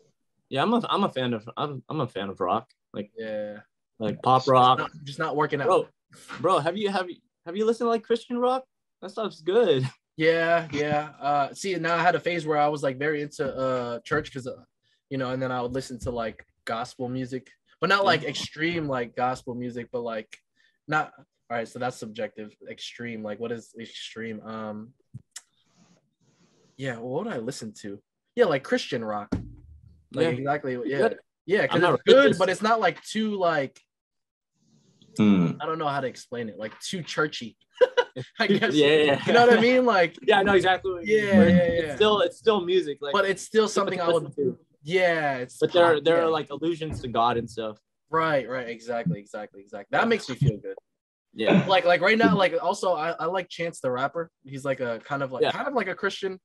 yeah i'm a i'm a fan of i'm, I'm a fan of rock like yeah. like pop Just rock not, just not working out. bro bro have you have you have you listened to like christian rock that stuff's good Yeah, yeah. Uh, see, now I had a phase where I was like very into uh church because, uh, you know, and then I would listen to like gospel music, but not like extreme like gospel music, but like not. All right, so that's subjective. Extreme, like what is extreme? Um, yeah. Well, what do I listen to? Yeah, like Christian rock. Like Yeah. exactly. Yeah, Good. yeah. Because it's good, religious. but it's not like too like Hmm. I don't know how to explain it. Like too churchy. I guess. yeah, yeah You know what I mean? Like, yeah i know exactly what you Yeah, yeah, it's yeah. still it's still music like but it's still something something I would. listen to. Yeah, it's but there pop, there yeah. are like allusions to god and stuff right, right, exactly, exactly, exactly. That makes me feel good. yeah Like, like right now, like also I, I like Chance the Rapper. He's like a kind of like Yeah. kind of like a Christian,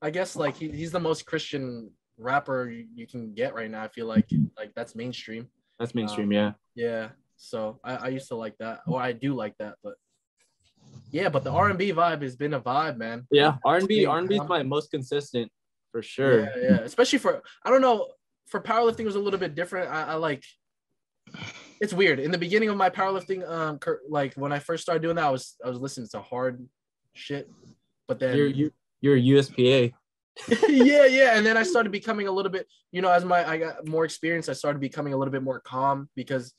I guess like he, he's the most Christian rapper you, you can get right now. I feel like like that's mainstream. That's mainstream, yeah. Yeah. So I, I used to like that, or I do like that, but yeah, but the R and B vibe has been a vibe, man. Yeah, R and B. R and B is my most consistent for sure. Yeah, yeah. Especially for I don't know for powerlifting it was a little bit different. I, I like it's weird. In the beginning of my powerlifting, um, cur- like when I first started doing that, I was I was listening to hard shit, but then You're you you're a USPA. Yeah, yeah. And then I started becoming a little bit, you know, as my I got more experience, I started becoming a little bit more calm because,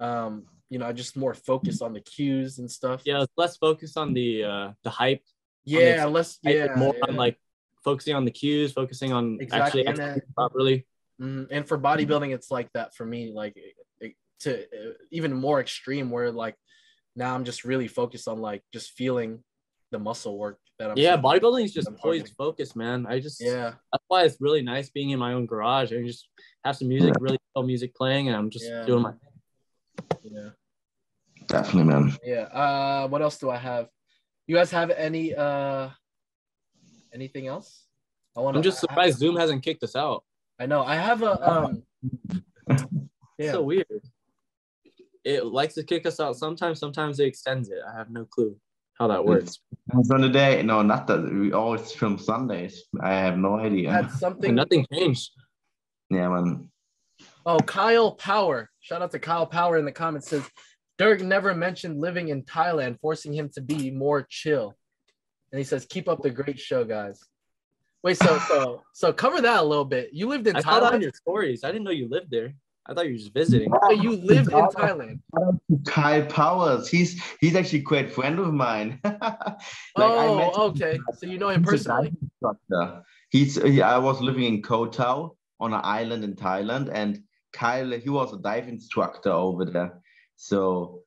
um, you know, I just more focused on the cues and stuff. Yeah, less focused on the uh the hype. yeah, less, yeah, more on like focusing on the cues, focusing on Exactly, actually and then- properly. Mhm. And for bodybuilding, it's like that for me, like to uh, even more extreme, where like now I'm just really focused on like just feeling the muscle work that I'm. Yeah, bodybuilding is just I'm poised focus, man. I just yeah, that's why it's really nice being in my own garage and just have some music, really chill music playing, and I'm just Yeah. doing my yeah, Definitely, man. yeah. Uh, what else do I have? You guys have any uh, anything else? I want. I'm just surprised Zoom hasn't kicked us out. I know. I have a um. Yeah. So weird. It likes to kick us out sometimes, sometimes it extends it. I have no clue how that works. Depends on the day. No, not that we always film Sundays. I have no idea. had And something. nothing changed. Yeah, man. Oh, Kyle Power. Shout out to Kyle Power in the comments says Dirk never mentioned living in Thailand, forcing him to be more chill. And he says, keep up the great show, guys. Wait, so so so cover that a little bit. You lived in I saw that on Thailand. your stories. I didn't know you lived there. I thought you were just visiting. Wait, you lived in Thailand. Kyle Powers. He's he's actually a friend of mine. like oh, okay. So you know him he's personally. He's he, I was living in Koh Tao on an island in Thailand, and Kyle he was a dive instructor over there. So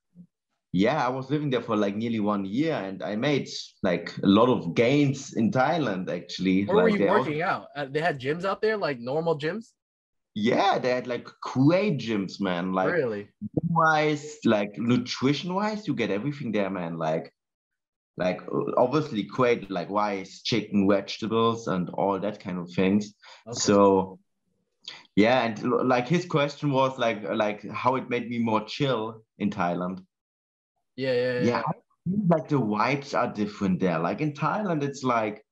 yeah, I was living there for like nearly one year, and I made like a lot of gains in Thailand. Actually, Where were you they also- working out? Uh, they had gyms out there, like normal gyms. Yeah, they had like great gyms, man. Like really? wise, like nutrition wise, you get everything there, man. Like, like obviously great, like rice, chicken, vegetables, and all that kind of things. Okay. So, yeah, and like his question was like, like how it made me more chill in Thailand. yeah, yeah, yeah. Yeah, like the vibes are different there. Like in Thailand, it's like,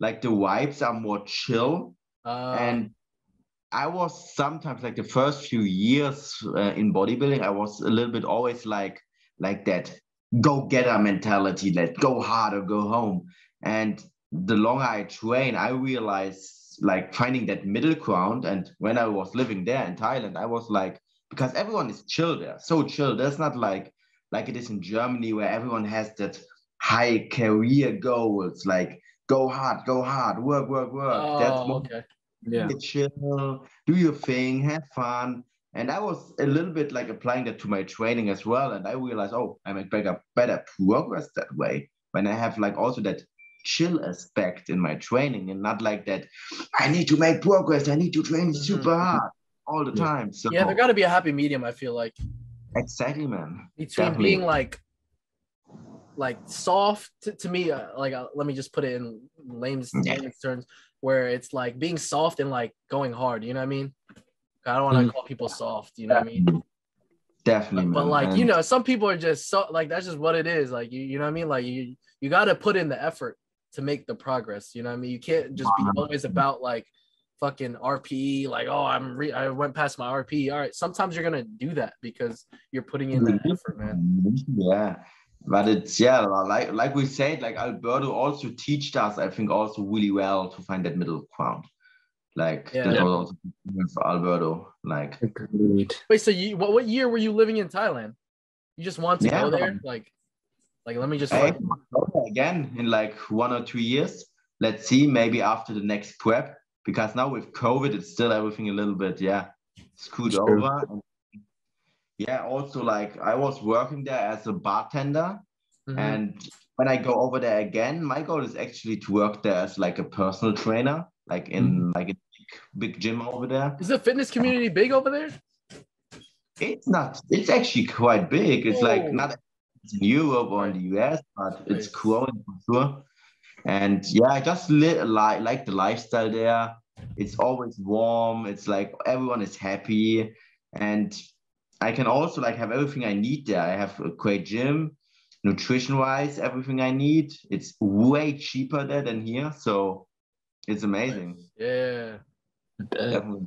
like the vibes are more chill Uh, and I was sometimes like the first few years uh, in bodybuilding, I was a little bit always like like that go getter mentality, let go hard or go home. And the longer I train, I realized like finding that middle ground. And when I was living there in Thailand, I was like because everyone is chill there, so chill. There's not like like it is in Germany where everyone has that high career goals, like go hard, go hard, work, work, work. That's oh, more okay. Yeah. chill, do your thing, have fun. And I was a little bit like applying that to my training as well. And I realized, oh, I make better, better progress that way when I have like also that chill aspect in my training and not like that. I need to make progress. I need to train super hard all the time. So Yeah, there got to be a happy medium. I feel like exactly, man. between Definitely. being like like soft to, to me uh, like uh, let me just put it in layman's, Yeah. terms where it's like being soft and like going hard you know what i mean? I don't want to Mm. call people soft you know what i mean? Definitely, but, but like you know some people are just so like that's just what it is like you, you know what i mean? Like you you got to put in the effort to make the progress you know what i mean? You can't just be always about like fucking rpe like oh i'm re- i went past my rpe all right sometimes you're gonna do that because you're putting in that effort man. Yeah, but it's yeah, like like we said, like Alberto also teached us, I think, also really well to find that middle ground. Like Yeah. that Yeah. was also for Alberto. Like Agreed. Wait, so you what, what year were you living in Thailand? You just want to Yeah. go there? Like, like let me just I like, go there again in like one or two years. Let's see, maybe after the next prep, because now with COVID, it's still everything a little bit, yeah, screwed True. over. Yeah, also like I was working there as a bartender. mhm. And when I go over there again, my goal is actually to work there as like a personal trainer, like in Mm-hmm. like a big, big gym over there. is the fitness community big over there? It's not. It's actually quite big. It's Oh. like not in Europe or in the US, but it's growing for sure. And yeah, I just li- like like the lifestyle there. It's always warm. It's like everyone is happy, and I can also like have everything I need there. I have a great gym, nutrition wise, everything I need. It's way cheaper there than here, so it's amazing. Yeah. Uh, Definitely.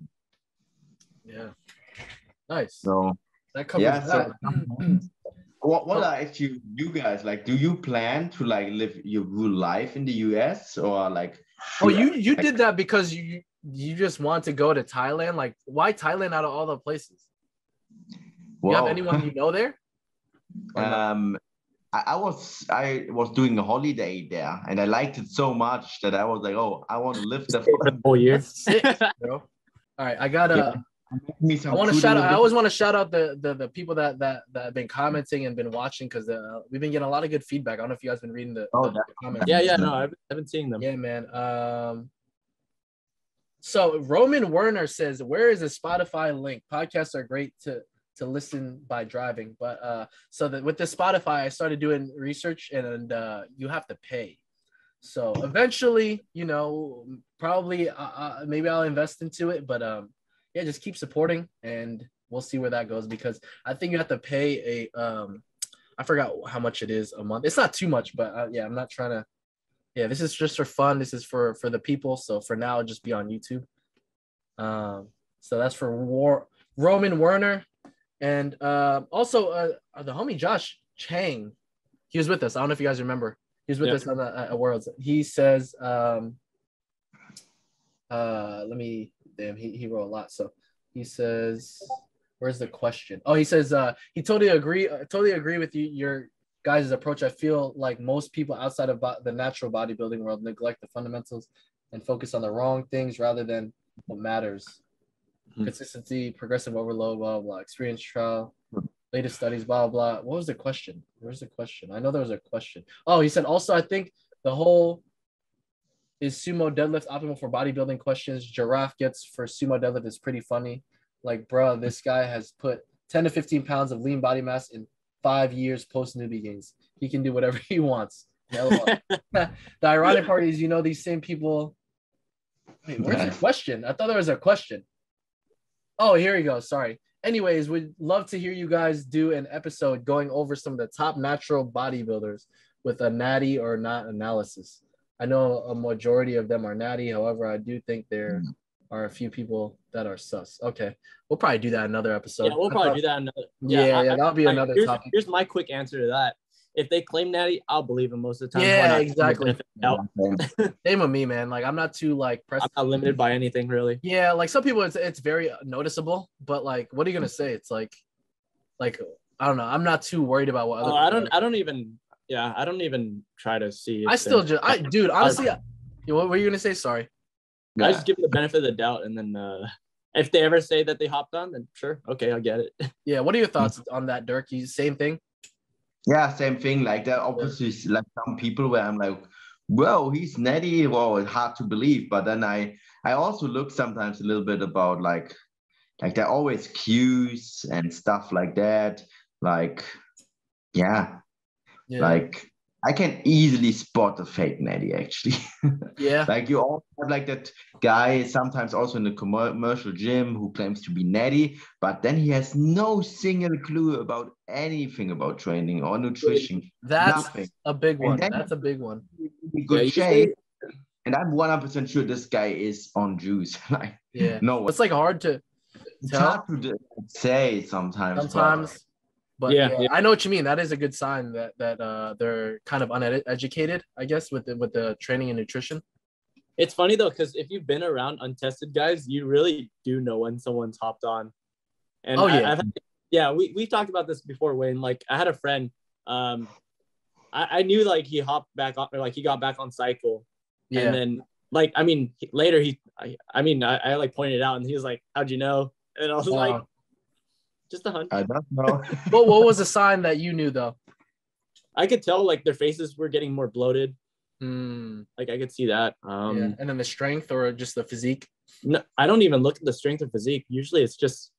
Yeah. Nice. So That covers yeah, that. so what what are actually you guys like? Do you plan to like live your real life in the US or like? oh, you you did that because you you just want to go to Thailand. Like, why Thailand out of all the places? You have anyone you know there? Um I, I was I was doing a holiday there and I liked it so much that I was like, oh, I want to live there. For For, the whole year. Sick. All right, I gotta. Yeah. I want to shout in out. a I bit. always want to shout out the, the the people that that that have been commenting and been watching because uh, we've been getting a lot of good feedback. I don't know if you guys been reading the, Oh, the that- comments. Yeah, yeah, no, I've, I've been seeing them. Yeah, man. Um, so Roman Werner says, "Where is the Spotify link? Podcasts are great to to listen by driving, but uh, so that with the Spotify, I started doing research, and uh, you have to pay. So eventually, you know, probably uh, uh, maybe I'll invest into it, but um, yeah, just keep supporting, and we'll see where that goes because I think you have to pay a um, I forgot how much it is a month. It's not too much, but uh, yeah, I'm not trying to yeah this is just for fun. This is for for the people. So for now just be on youtube. Um so that's for war roman werner and uh, also uh, the homie josh chang he was with us. I don't know if you guys remember. He was with Yeah. us on the uh, worlds. He says um uh let me damn he, he wrote a lot. So he says where's the question? Oh he says uh he totally agree uh, totally agree with you your guys' approach, I feel like most people outside of bo- the natural bodybuilding world neglect the fundamentals and focus on the wrong things rather than what matters. Mhm. Consistency, progressive overload, blah, blah, blah, experience trial, latest studies, blah, blah, blah. What was the question? Where's the question? I know there was a question. Oh, he said also, I think the whole is sumo deadlift optimal for bodybuilding questions. Giraffe gets for sumo deadlift is pretty funny. Like, bruh, this guy has put 10 to 15 pounds of lean body mass in five years post newbie gains. He can do whatever he wants. The ironic part is, you know, these same people. Wait, where's the question? I thought there was a question. Oh, here we go. Sorry. Anyways, we'd love to hear you guys do an episode going over some of the top natural bodybuilders with a natty or not analysis. I know a majority of them are natty. However, I do think there mm-hmm. are a few people that are sus. Okay. We'll probably do that another episode. yeah, we'll probably do that. Another, Yeah, yeah, I- I- that'll be I- another here's, topic. Here's my quick answer to that. If they claim natty, I'll believe them most of the time. Yeah, Why not? exactly. No, Same with me, man. Like I'm not too like pressed. I'm not limited by anything really. Yeah, like some people, it's it's very noticeable, but like, what are you gonna say? It's like, like I don't know. I'm not too worried about what other. Oh, I don't. are. I don't even. Yeah, I don't even try to see. I still just, I dude, honestly, I, what were you gonna say? Sorry. I just give them the benefit of the doubt, and then uh, if they ever say that they hopped on, then sure, okay, I get it. Yeah. What are your thoughts on that, Dirk? You same thing. Yeah, same thing. Like there obviously like some people where I'm like, whoa, he's natty. Well, it's hard to believe. But then I I also look sometimes a little bit about like like there are always cues and stuff like that. Like, yeah, Yeah. like I can easily spot a fake natty actually. yeah. like you all have like that guy sometimes also in the commercial gym who claims to be natty, but then he has no single clue about anything about training or nutrition. That's nothing. a big one. That's a big one. good Yeah, shape. And I'm 100% sure this guy is on juice. like, Yeah. no, It's like hard to it's tell. hard to say sometimes. sometimes. But Yeah, yeah, yeah. I know what you mean. That is a good sign that that uh, they're kind of uneducated, I guess, with the with the training and nutrition. It's funny though, because if you've been around untested guys, you really do know when someone's hopped on. And Oh, yeah. I've had- yeah, we we talked about this before. Wayne, like I had a friend, um, I, I knew like he hopped back on, or like he got back on cycle, Yeah. and then like I mean later he, I, I mean I, I like pointed it out, and he was like, "How'd you know?" And I was like, Wow. "Just a hunch." I don't know. what what was a sign that you knew though? I could tell like their faces were getting more bloated. Hmm. Like I could see that. Um, yeah. And then the strength or just the physique. no, I don't even look at the strength of physique. Usually it's just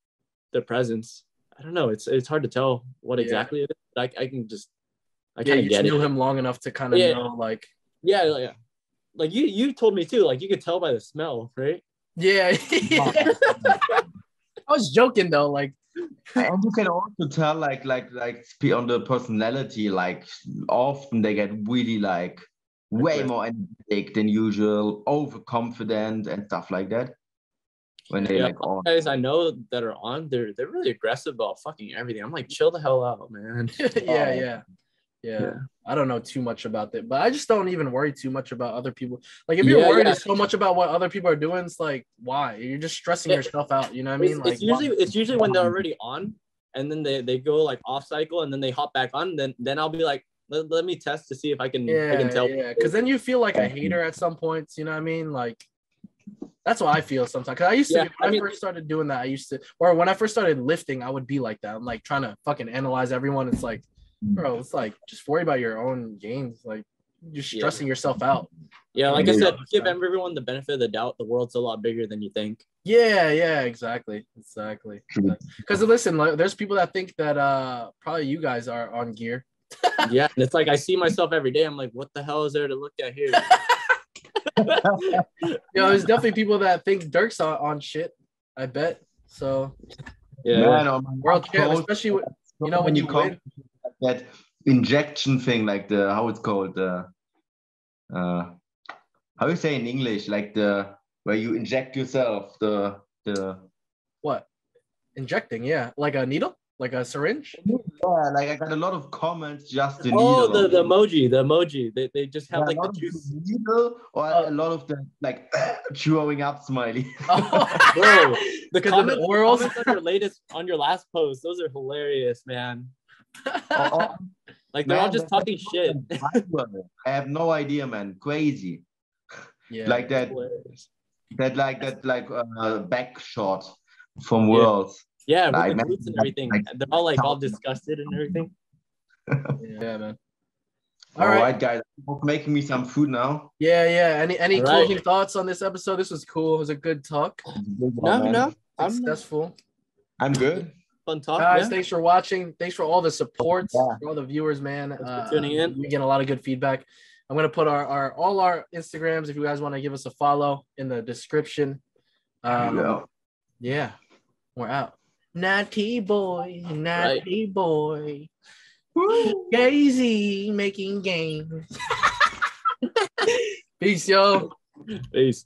the presence. I don't know. It's it's hard to tell what Yeah. exactly it is. I, I can just I Yeah, kind you of get knew it. him long enough to kind of Yeah. know, like, Yeah, yeah. like you you told me too. Like you could tell by the smell, right? Yeah. I was joking though. Like, and you can also tell like like like on the personality like often they get really like way more energetic than usual overconfident and stuff like that when they Yeah, like on Guys, I know that are on. They're they're really aggressive about fucking everything. I'm like, chill the hell out, man. yeah, Oh. yeah, yeah, Yeah. I don't know too much about that, but I just don't even worry too much about other people. Like, if you're Yeah, worried yeah. so much about what other people are doing, it's like, why? You're just stressing Yeah. yourself out. You know what I mean? it's, like, it's usually why? it's usually when they're um, already on, and then they, they go like off cycle, and then they hop back on. Then then I'll be like, let, let me test to see if I can I yeah, can tell. yeah. Because then you feel like a hater at some points. You know what I mean? Like, that's what I feel sometimes. Cause I used to, Yeah, when I I, mean- first started doing that, I used to, or when I first started lifting, I would be like that. I'm like trying to fucking analyze everyone. It's like, bro, it's like just worry about your own gains. Like, you're Yeah. stressing yourself out. Yeah, like I said, give everyone the benefit of the doubt. The world's a lot bigger than you think. Yeah, yeah, exactly, exactly. Because listen, like, there's people that think that uh probably you guys are on gear. yeah, and it's like I see myself every day. I'm like, what the hell is there to look at here? You know, there's definitely people that think Dirk's on, on shit. I bet. So Yeah, Man, on my world champ, especially with, you know, when you come win. That injection thing like the how it's called the uh how you say in english like the where you inject yourself the the what injecting? Yeah, like a needle, like a syringe. yeah like i got a lot of comments just the Oh, needle the, the emoji, the emoji. They, they just have Yeah, like a the lot of juice. the needle or Oh. a lot of the like chewing up smiley Bro, the Because of comment, the orals. comments on your latest on your last post, those are hilarious, man. Or- Like they're all just that's talking shit. i have no idea man crazy yeah, like that Hilarious. that like that like uh, back shot from Yeah. worlds Yeah, with Like, the man, glutes and everything. like- they're all like all disgusted and everything. yeah, man. All All right. right, guys. Making me some food now. Yeah, yeah. Any any All right. closing thoughts on this episode? This was cool. It was a good talk. No, no, I'm Successful. I'm good. Fun talk. Guys, yeah. thanks for watching. Thanks for all the support, Yeah. for all the viewers, man. Thanks for Uh, tuning in. We get a lot of good feedback. I'm gonna put our, our all our Instagrams if you guys want to give us a follow in the description. Um, Yeah. yeah, we're out. Natty boy, natty boy, Gazy making games. Peace, yo. Peace.